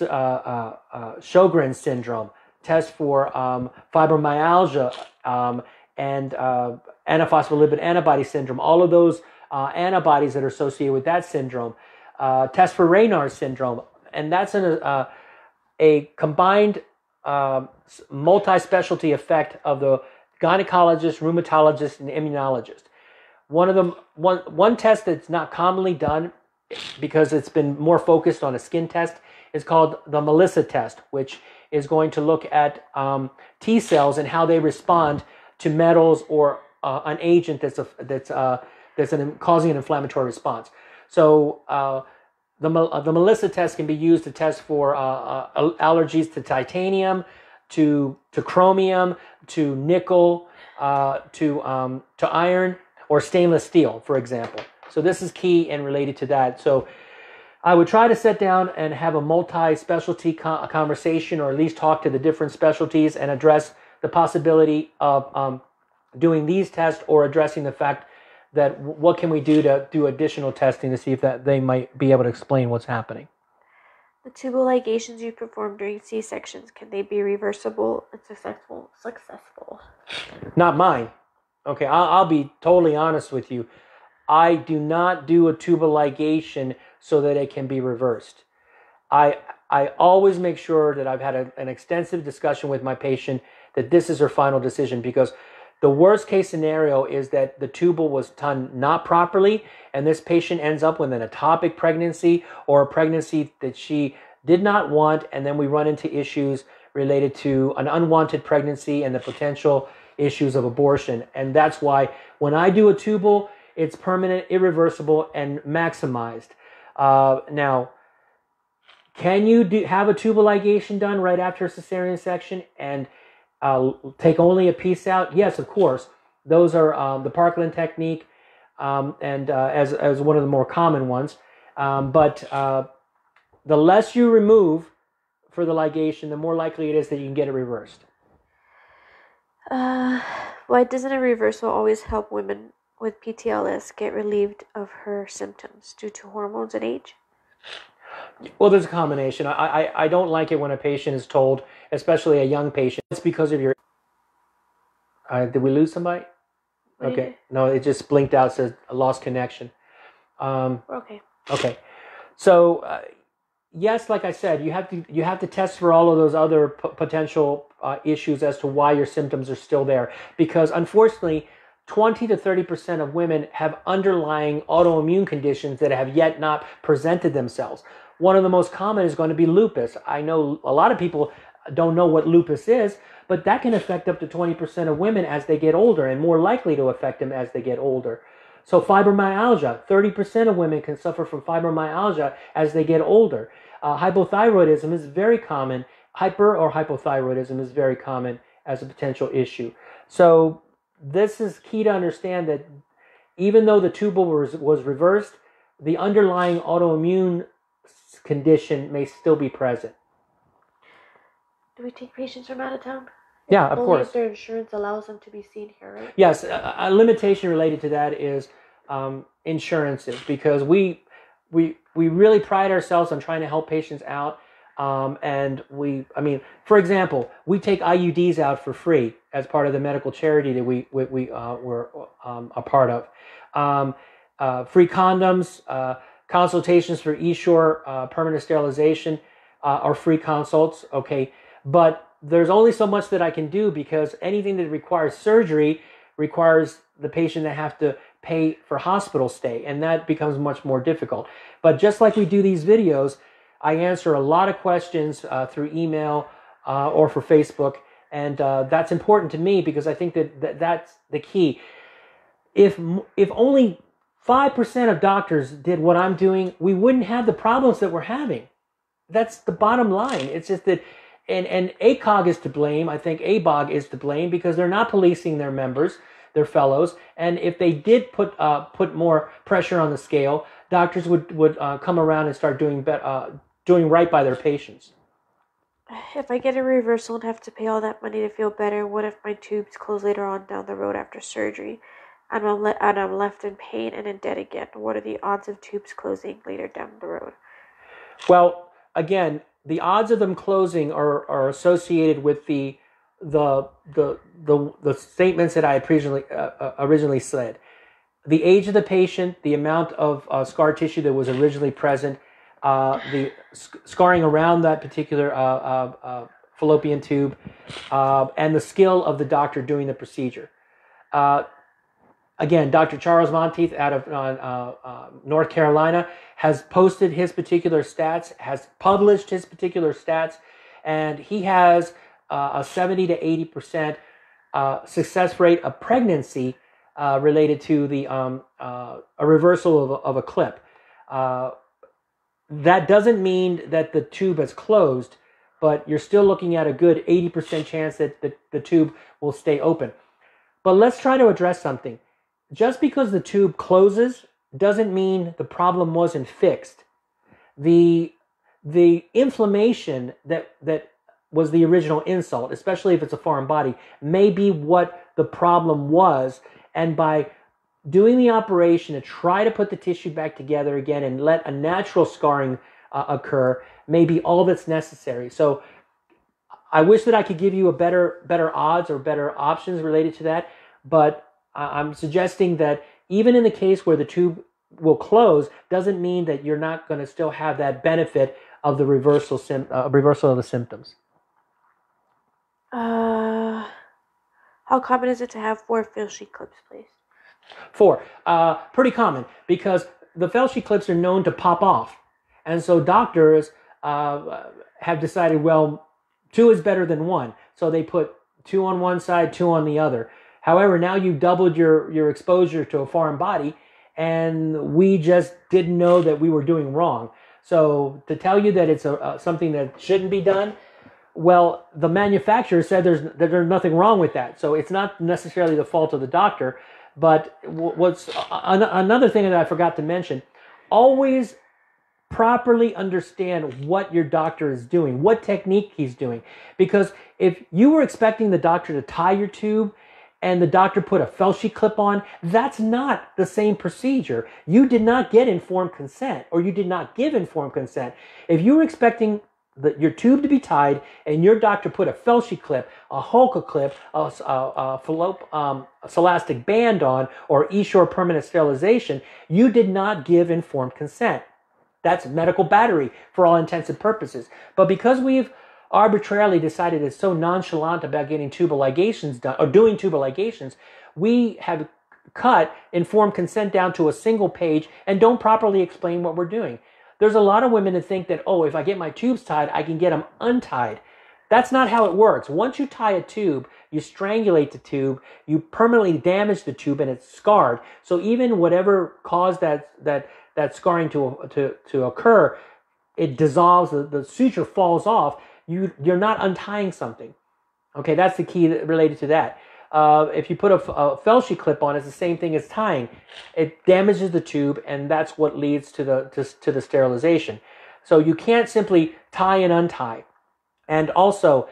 uh, uh, uh, Sjogren's syndrome, test for um, fibromyalgia um, and uh, antiphospholipid antibody syndrome, all of those uh, antibodies that are associated with that syndrome. Uh, test for Raynaud's syndrome, and that's an, a combined um, multi-specialty effect of the gynecologist, rheumatologist, and immunologist. One of them, one one test that's not commonly done because it's been more focused on a skin test is called the MELISA test, which is going to look at um, T cells and how they respond to metals or uh, an agent that's a, that's uh, that's an, causing an inflammatory response. So uh, the uh, the MELISA test can be used to test for uh, uh, allergies to titanium, to to chromium, to nickel, uh, to um, to iron or stainless steel, for example. So this is key and related to that. So I would try to sit down and have a multi-specialty co- conversation, or at least talk to the different specialties and address the possibility of um, doing these tests or addressing the fact that what can we do to do additional testing to see if that they might be able to explain what's happening. The tubal ligations you perform during C sections can they be reversible and successful? Successful. Not mine. Okay, I'll, I'll be totally honest with you. I do not do a tubal ligation so that it can be reversed. I I always make sure that I've had a, an extensive discussion with my patient that this is her final decision because the worst case scenario is that the tubal was done not properly and this patient ends up with an ectopic pregnancy or a pregnancy that she did not want and then we run into issues related to an unwanted pregnancy and the potential issues of abortion. And that's why when I do a tubal, it's permanent, irreversible, and maximized. Uh, now, can you do, have a tubal ligation done right after a cesarean section and uh, take only a piece out? Yes, of course. Those are um, the Parkland technique, um, and uh, as as one of the more common ones. Um, but uh, the less you remove for the ligation, the more likely it is that you can get it reversed. Uh, why doesn't a reversal always help women with PTLS get relieved of her symptoms due to hormones and age? Well, there's a combination. I, I, I don't like it when a patient is told, especially a young patient, it's because of your. Uh, did we lose somebody? Okay. No, it just blinked out, says lost connection. Um, okay. Okay, so uh, yes, like I said, you have to you have to test for all of those other p- potential uh, issues as to why your symptoms are still there. Because unfortunately, twenty to thirty percent of women have underlying autoimmune conditions that have yet not presented themselves. One of the most common is going to be lupus. I know a lot of people don't know what lupus is, but that can affect up to twenty percent of women as they get older, and more likely to affect them as they get older. So fibromyalgia, 30% of women can suffer from fibromyalgia as they get older. Uh, hypothyroidism is very common. Hyper or hypothyroidism is very common as a potential issue. So this is key to understand that even though the tubal was, was reversed, the underlying autoimmune condition may still be present. Do we take patients from out of town? Yeah, of Only course. if their insurance allows them to be seen here, right? Yes, a, a limitation related to that is um, insurances because we we we really pride ourselves on trying to help patients out. Um, and we, I mean, for example, we take IUDs out for free as part of the medical charity that we we, we uh, were um, a part of. Um, uh, free condoms, uh, consultations for Essure uh, permanent sterilization, uh, or free consults. Okay, but there's only so much that I can do because anything that requires surgery requires the patient to have to pay for hospital stay, and that becomes much more difficult. But just like we do these videos, I answer a lot of questions uh, through email uh, or for Facebook, and uh, that's important to me because I think that, that that's the key. If if only five percent of doctors did what I'm doing, we wouldn't have the problems that we're having. That's the bottom line. It's just that, and and ACOG is to blame. I think ABOG is to blame because they're not policing their members, their fellows. And if they did put uh, put more pressure on the scale, doctors would would uh, come around and start doing uh, doing right by their patients. If I get a reversal and have to pay all that money to feel better, what if my tubes close later on down the road after surgery? And I'm, le- and I'm left in pain and in debt again. What are the odds of tubes closing later down the road? Well, again, the odds of them closing are, are associated with the the the the, the statements that I previously uh, uh, originally said. The age of the patient, the amount of uh, scar tissue that was originally present, uh, the sc- scarring around that particular uh, uh, fallopian tube, and the skill of the doctor doing the procedure. Again, Dr. Charles Monteith out of uh, uh, uh, North Carolina has posted his particular stats, has published his particular stats, and he has uh, a 70 to 80 percent success rate of pregnancy related to the um, a reversal of a, of a clip. That doesn't mean that the tube has closed, but you're still looking at a good 80% chance that the, the tube will stay open. But let's try to address something. Just because the tube closes doesn't mean the problem wasn't fixed. The the inflammation that that was the original insult, especially if it's a foreign body, may be what the problem was. And by doing the operation to try to put the tissue back together again and let a natural scarring uh, occur may be all that's necessary. So I wish that I could give you a better better odds or better options related to that, but I'm suggesting that even in the case where the tube will close, doesn't mean that you're not going to still have that benefit of the reversal sim- uh, reversal of the symptoms. Uh, how common is it to have four Filshie clips placed? Four, uh, pretty common because the Filshie clips are known to pop off, and so doctors uh, have decided, well, two is better than one, so they put two on one side, two on the other. However, now you've doubled your your exposure to a foreign body, and we just didn't know that we were doing wrong. So to tell you that it's a, something that shouldn't be done, well, the manufacturer said there's that there's nothing wrong with that. So it's not necessarily the fault of the doctor. But what's another thing that I forgot to mention: always properly understand what your doctor is doing, what technique he's doing. Because if you were expecting the doctor to tie your tube and the doctor put a Filshie clip on, that's not the same procedure. You did not get informed consent or you did not give informed consent. If you were expecting the, your tube to be tied and your doctor put a Filshie clip, a Hulka clip, a, a, a, Falope, um, a band on, or Essure permanent sterilization, you did not give informed consent. That's medical battery for all intents and purposes. But because we've arbitrarily decided it's so nonchalant about getting tubal ligations done or doing tubal ligations, we have cut informed consent down to a single page and don't properly explain what we're doing. There's a lot of women that think that, oh, if I get my tubes tied, I can get them untied. That's not how it works. Once you tie a tube, you strangulate the tube, you permanently damage the tube and it's scarred. So even whatever caused that that that scarring to to to occur, it dissolves, the, the suture falls off. You you're not untying something. Okay, that's the key related to that. Uh, if you put a, a Filshie clip on, it's the same thing as tying. It damages the tube, and that's what leads to the to, to the sterilization. So you can't simply tie and untie. And also,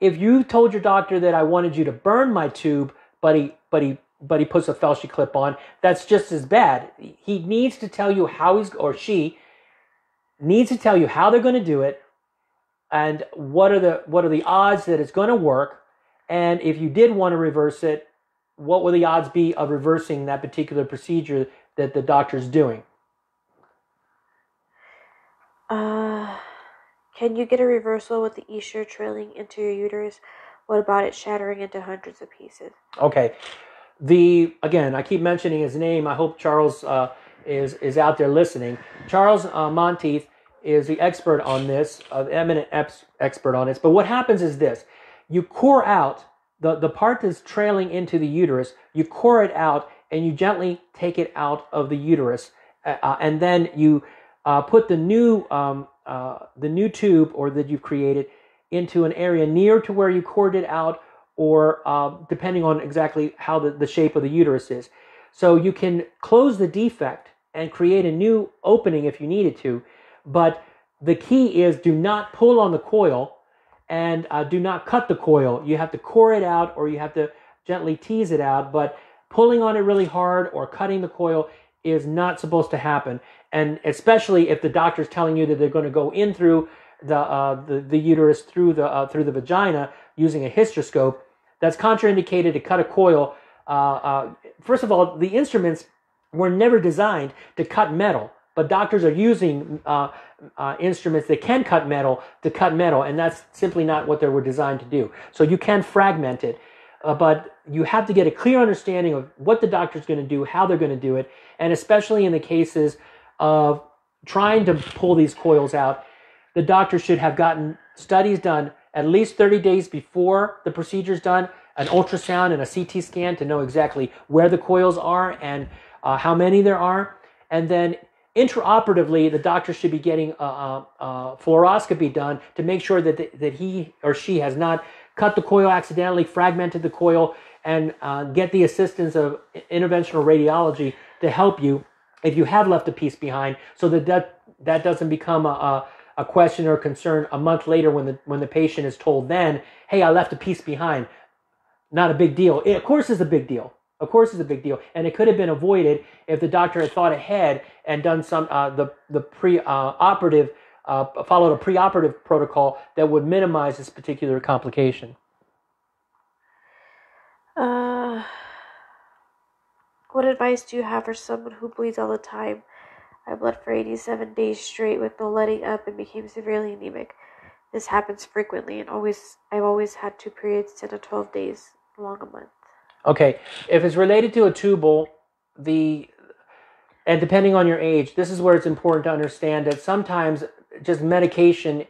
if you told your doctor that I wanted you to burn my tube, but he but he but he puts a Filshie clip on, that's just as bad. He needs to tell you how he's or she needs to tell you how they're going to do it and what are the what are the odds that it's going to work? And if you did want to reverse it what will the odds be of reversing that particular procedure that the doctor's doing? Uh can you get a reversal with the Essure trailing into your uterus? What about it shattering into hundreds of pieces? Okay. The again, I keep mentioning his name. I hope Charles uh, is is out there listening. Charles uh, Monteith is the expert on this, uh, eminent ex- expert on this. But what happens is this: you core out the the part that's trailing into the uterus. You core it out, and you gently take it out of the uterus, uh, uh and then you uh, put the new um, uh, the new tube or that you've created into an area near to where you cored it out or uh, depending on exactly how the, the shape of the uterus is. So you can close the defect and create a new opening if you needed to, but the key is do not pull on the coil and uh, do not cut the coil. You have to core it out or you have to gently tease it out, but pulling on it really hard or cutting the coil is not supposed to happen. And especially if the doctor's telling you that they're going to go in through the, uh, the, the uterus through the, uh, through the vagina using a hysteroscope, that's contraindicated to cut a coil. Uh, uh, first of all, the instruments were never designed to cut metal, but doctors are using uh, uh, instruments that can cut metal to cut metal, and that's simply not what they were designed to do. So you can fragment it, uh, but you have to get a clear understanding of what the doctor's going to do, how they're going to do it, and especially in the cases of trying to pull these coils out, the doctor should have gotten studies done at least 30 days before the procedure is done, an ultrasound and a CT scan to know exactly where the coils are and uh, how many there are. And then intraoperatively, the doctor should be getting a, a, a fluoroscopy done to make sure that, the, that he or she has not cut the coil accidentally, fragmented the coil, and uh, get the assistance of interventional radiology to help you if you have left a piece behind so that that, that doesn't become a, a a question or concern a month later when the when the patient is told then, hey, I left a piece behind. Not a big deal. It, of course, is a big deal. Of course, it's a big deal, and it could have been avoided if the doctor had thought ahead and done some uh, the the pre uh, operative uh, followed a pre-operative protocol that would minimize this particular complication. Uh, what advice do you have for someone who bleeds all the time? I bled for 87 days straight with no letting up and became severely anemic. This happens frequently and always I've always had two periods 10 to 12 days long a month. Okay, if it's related to a tubal, the and depending on your age, this is where it's important to understand that sometimes just medication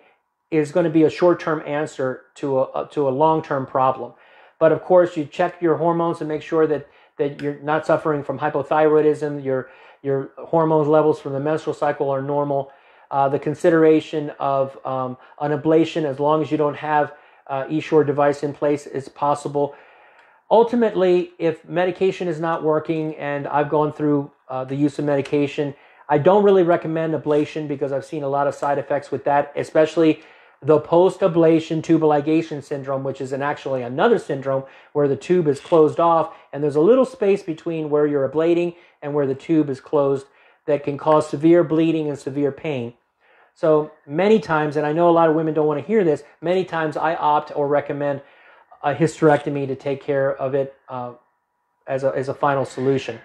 is going to be a short-term answer to a to a long-term problem. But of course, you check your hormones and make sure that that you're not suffering from hypothyroidism. Your your hormone levels from the menstrual cycle are normal. Uh, the consideration of um, an ablation, as long as you don't have uh, Essure device in place, is possible. Ultimately, if medication is not working, and I've gone through uh, the use of medication, I don't really recommend ablation because I've seen a lot of side effects with that, especially the post-ablation tubal ligation syndrome, which is an actually another syndrome where the tube is closed off and there's a little space between where you're ablating and where the tube is closed that can cause severe bleeding and severe pain. So many times, and I know a lot of women don't want to hear this, many times I opt or recommend a hysterectomy to take care of it uh, as, a, as a final solution.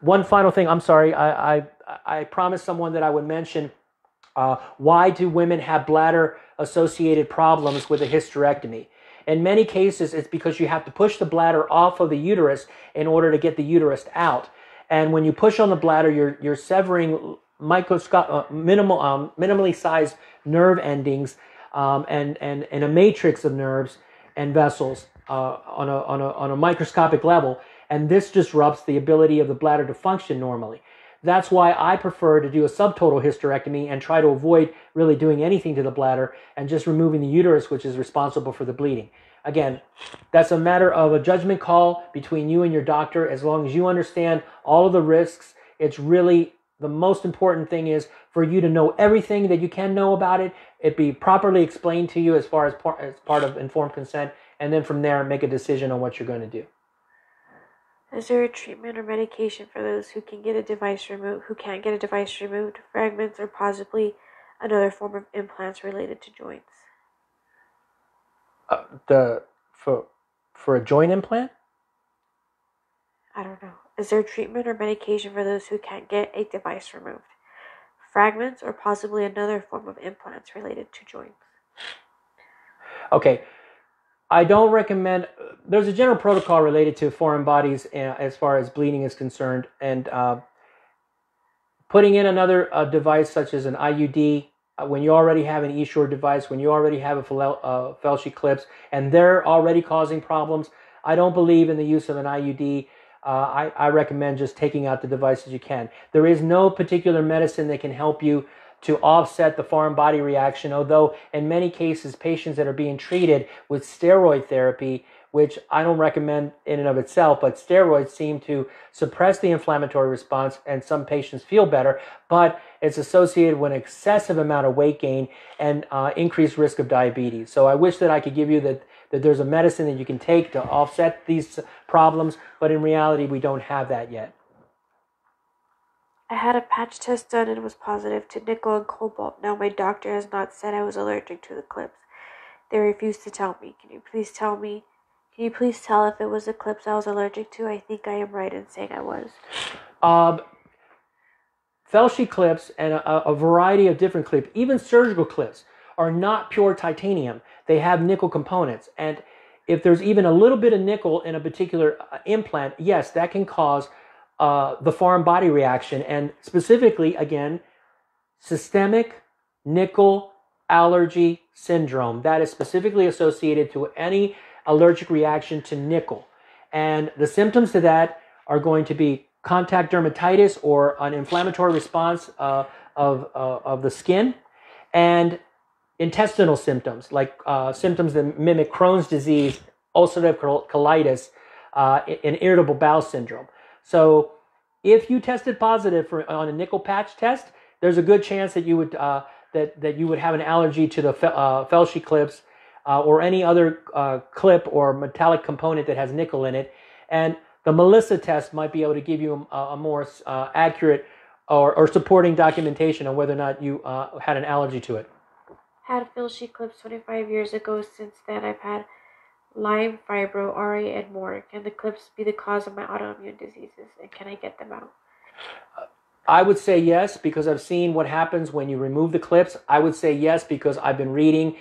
One final thing, I'm sorry, I, I, I promised someone that I would mention uh, why do women have bladder associated problems with a hysterectomy? In many cases, it's because you have to push the bladder off of the uterus in order to get the uterus out. And when you push on the bladder, you're, you're severing microscope, uh, minimal, um, minimally sized nerve endings um, and, and, and a matrix of nerves and vessels uh, on, a, on, a, on a microscopic level. And this disrupts the ability of the bladder to function normally. That's why I prefer to do a subtotal hysterectomy and try to avoid really doing anything to the bladder and just removing the uterus, which is responsible for the bleeding. Again, that's a matter of a judgment call between you and your doctor. As long as you understand all of the risks, it's really the most important thing is for you to know everything that you can know about it. It be properly explained to you as far as, par- as part of informed consent, and then from there make a decision on what you're going to do. Is there a treatment or medication for those who can get a device removed, who can't get a device removed, fragments, or possibly another form of implants related to joints? Uh, the for for a joint implant? I don't know. Is there treatment or medication for those who can't get a device removed, fragments, or possibly another form of implants related to joints? Okay, I don't recommend. There's a general protocol related to foreign bodies uh, as far as bleeding is concerned, and uh, putting in another uh, device such as an IUD uh, when you already have an Essure device, when you already have a uh, Filshie clips, and they're already causing problems. I don't believe in the use of an IUD. Uh, I, I recommend just taking out the devices you can. There is no particular medicine that can help you to offset the foreign body reaction, although in many cases, patients that are being treated with steroid therapy, which I don't recommend in and of itself, but steroids seem to suppress the inflammatory response and some patients feel better, but it's associated with an excessive amount of weight gain and uh, increased risk of diabetes. So I wish that I could give you that, that there's a medicine that you can take to offset these problems, but in reality, we don't have that yet. I had a patch test done and was positive to nickel and cobalt. Now my doctor has not said I was allergic to the clips. They refused to tell me. Can you please tell me? Can you please tell if it was the clips I was allergic to? I think I am right in saying I was. Um, Filshie clips and a, a variety of different clips, even surgical clips, are not pure titanium. They have nickel components. And if there's even a little bit of nickel in a particular uh, implant, yes, that can cause uh, the foreign body reaction, and specifically, again, systemic nickel allergy syndrome. That is specifically associated to any allergic reaction to nickel. And the symptoms to that are going to be contact dermatitis or an inflammatory response uh, of, uh, of the skin, and intestinal symptoms like uh, symptoms that mimic Crohn's disease, ulcerative colitis, uh, and irritable bowel syndrome. So if you tested positive for on a nickel patch test, there's a good chance that you would uh, that that you would have an allergy to the uh, Filshie clips uh, or any other uh, clip or metallic component that has nickel in it. And the MELISA test might be able to give you a, a more uh, accurate or, or supporting documentation on whether or not you had an allergy to it. Had Filshie clips 25 years ago. Since then, I've had Lyme, fibro, RA, and more. Can the clips be the cause of my autoimmune diseases, and can I get them out? Uh, I would say yes because I've seen what happens when you remove the clips. I would say yes because I've been reading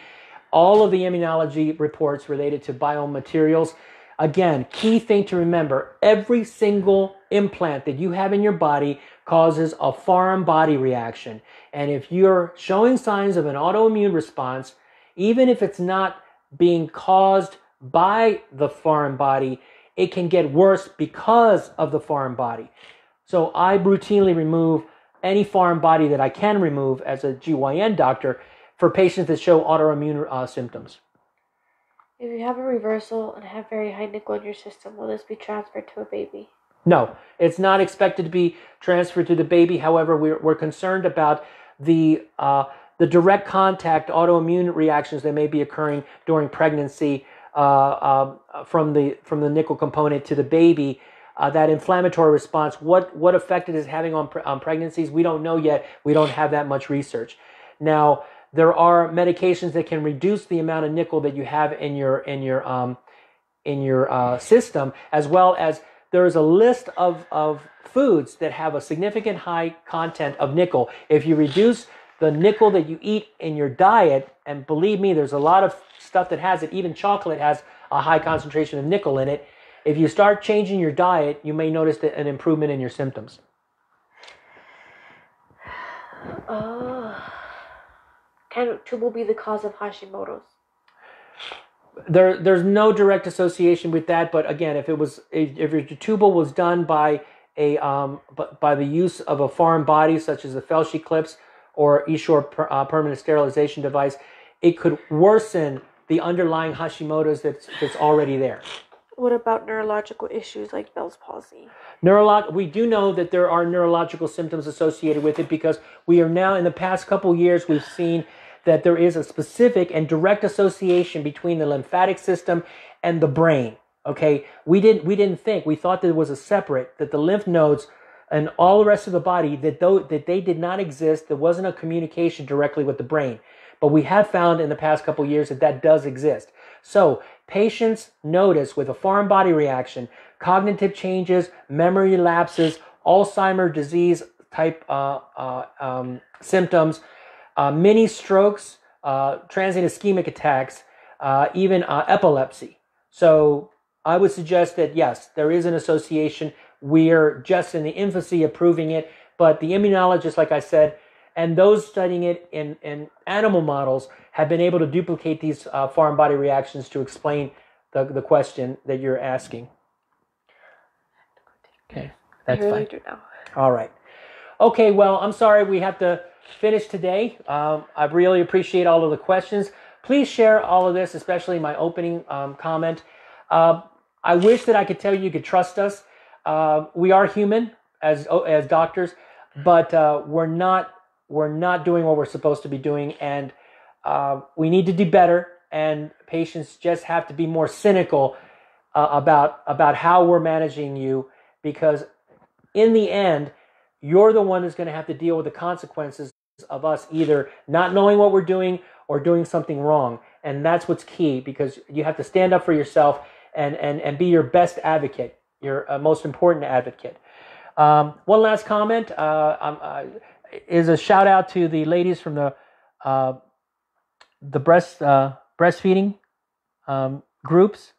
all of the immunology reports related to biomaterials. Again, key thing to remember every single implant that you have in your body causes a foreign body reaction. And if you're showing signs of an autoimmune response, even if it's not being caused by the foreign body, it can get worse because of the foreign body. So I routinely remove any foreign body that I can remove as a GYN doctor for patients that show autoimmune uh, symptoms. If you have a reversal and have very high nickel in your system, will this be transferred to a baby? No, it's not expected to be transferred to the baby. However, we're, we're concerned about the uh, the direct contact autoimmune reactions that may be occurring during pregnancy uh, uh, from the from the nickel component to the baby. Uh, that inflammatory response, what what effect it is having on, on pregnancies, we don't know yet. We don't have that much research. Now, there are medications that can reduce the amount of nickel that you have in your in your um, in your uh, system, as well as there is a list of, of foods that have a significant high content of nickel. If you reduce the nickel that you eat in your diet, and believe me, there's a lot of stuff that has it. Even chocolate has a high concentration of nickel in it. If you start changing your diet, you may notice an improvement in your symptoms. Oh. Can tubal be the cause of Hashimoto's? There, there's no direct association with that. But again, if it was, if your tubal was done by a, um, by the use of a foreign body such as the Filshie clips or Essure per, uh, permanent sterilization device, it could worsen the underlying Hashimoto's that's that's already there. What about neurological issues like Bell's palsy? Neurolog- we do know that there are neurological symptoms associated with it because we are now in the past couple years we've seen that there is a specific and direct association between the lymphatic system and the brain. Okay, we didn't we didn't think we thought there was a separate that the lymph nodes and all the rest of the body that though that they did not exist. There wasn't a communication directly with the brain, but we have found in the past couple years that that does exist. So patients notice with a foreign body reaction, cognitive changes, memory lapses, Alzheimer disease type uh, uh, um, symptoms uh, mini strokes, uh, transient ischemic attacks, uh, even uh, epilepsy. So I would suggest that yes, there is an association. We're just in the infancy of proving it, but the immunologists, like I said, and those studying it in, in animal models have been able to duplicate these uh, foreign body reactions to explain the, the question that you're asking. Okay, that's I really fine. do now. All right. Okay, well, I'm sorry we have to finish today. Um, I really appreciate all of the questions. Please share all of this, especially my opening um, comment. Uh, I wish that I could tell you you could trust us. Uh, we are human as as doctors, but uh, we're not we're not doing what we're supposed to be doing, and uh, we need to do better. And patients just have to be more cynical uh, about about how we're managing you, because in the end, you're the one who's going to have to deal with the consequences of us either not knowing what we're doing or doing something wrong. And that's what's key because you have to stand up for yourself and, and, and be your best advocate, your uh, most important advocate. Um, one last comment uh, um, uh, is a shout out to the ladies from the uh, the breast uh, breastfeeding um, groups.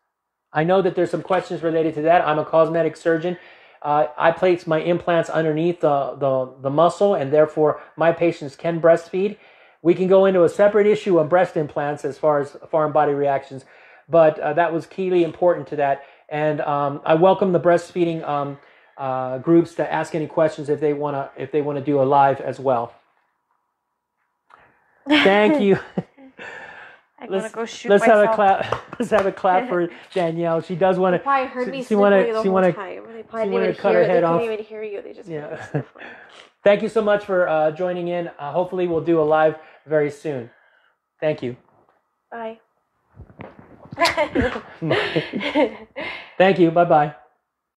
I know that there's some questions related to that. I'm a cosmetic surgeon. Uh, I place my implants underneath the, the, the muscle, and therefore my patients can breastfeed. We can go into a separate issue on breast implants as far as foreign body reactions, but uh, that was keyly important to that. And um, I welcome the breastfeeding um, uh, groups to ask any questions if they want to if they want to do a live as well. *laughs* Thank you. *laughs* I'm let's go shoot let's myself. have a clap. *laughs* Let's have a clap for *laughs* Danielle. She does want They to. probably heard she- me she wanna- sniffling the she whole wanna- time. They she probably wanna didn't even cut her hear. They head couldn't off. even hear you. They just Yeah. heard me sniffling. Thank you so much for uh, joining in. Uh, hopefully, we'll do a live very soon. Thank you. Bye. *laughs* Thank you. Bye bye.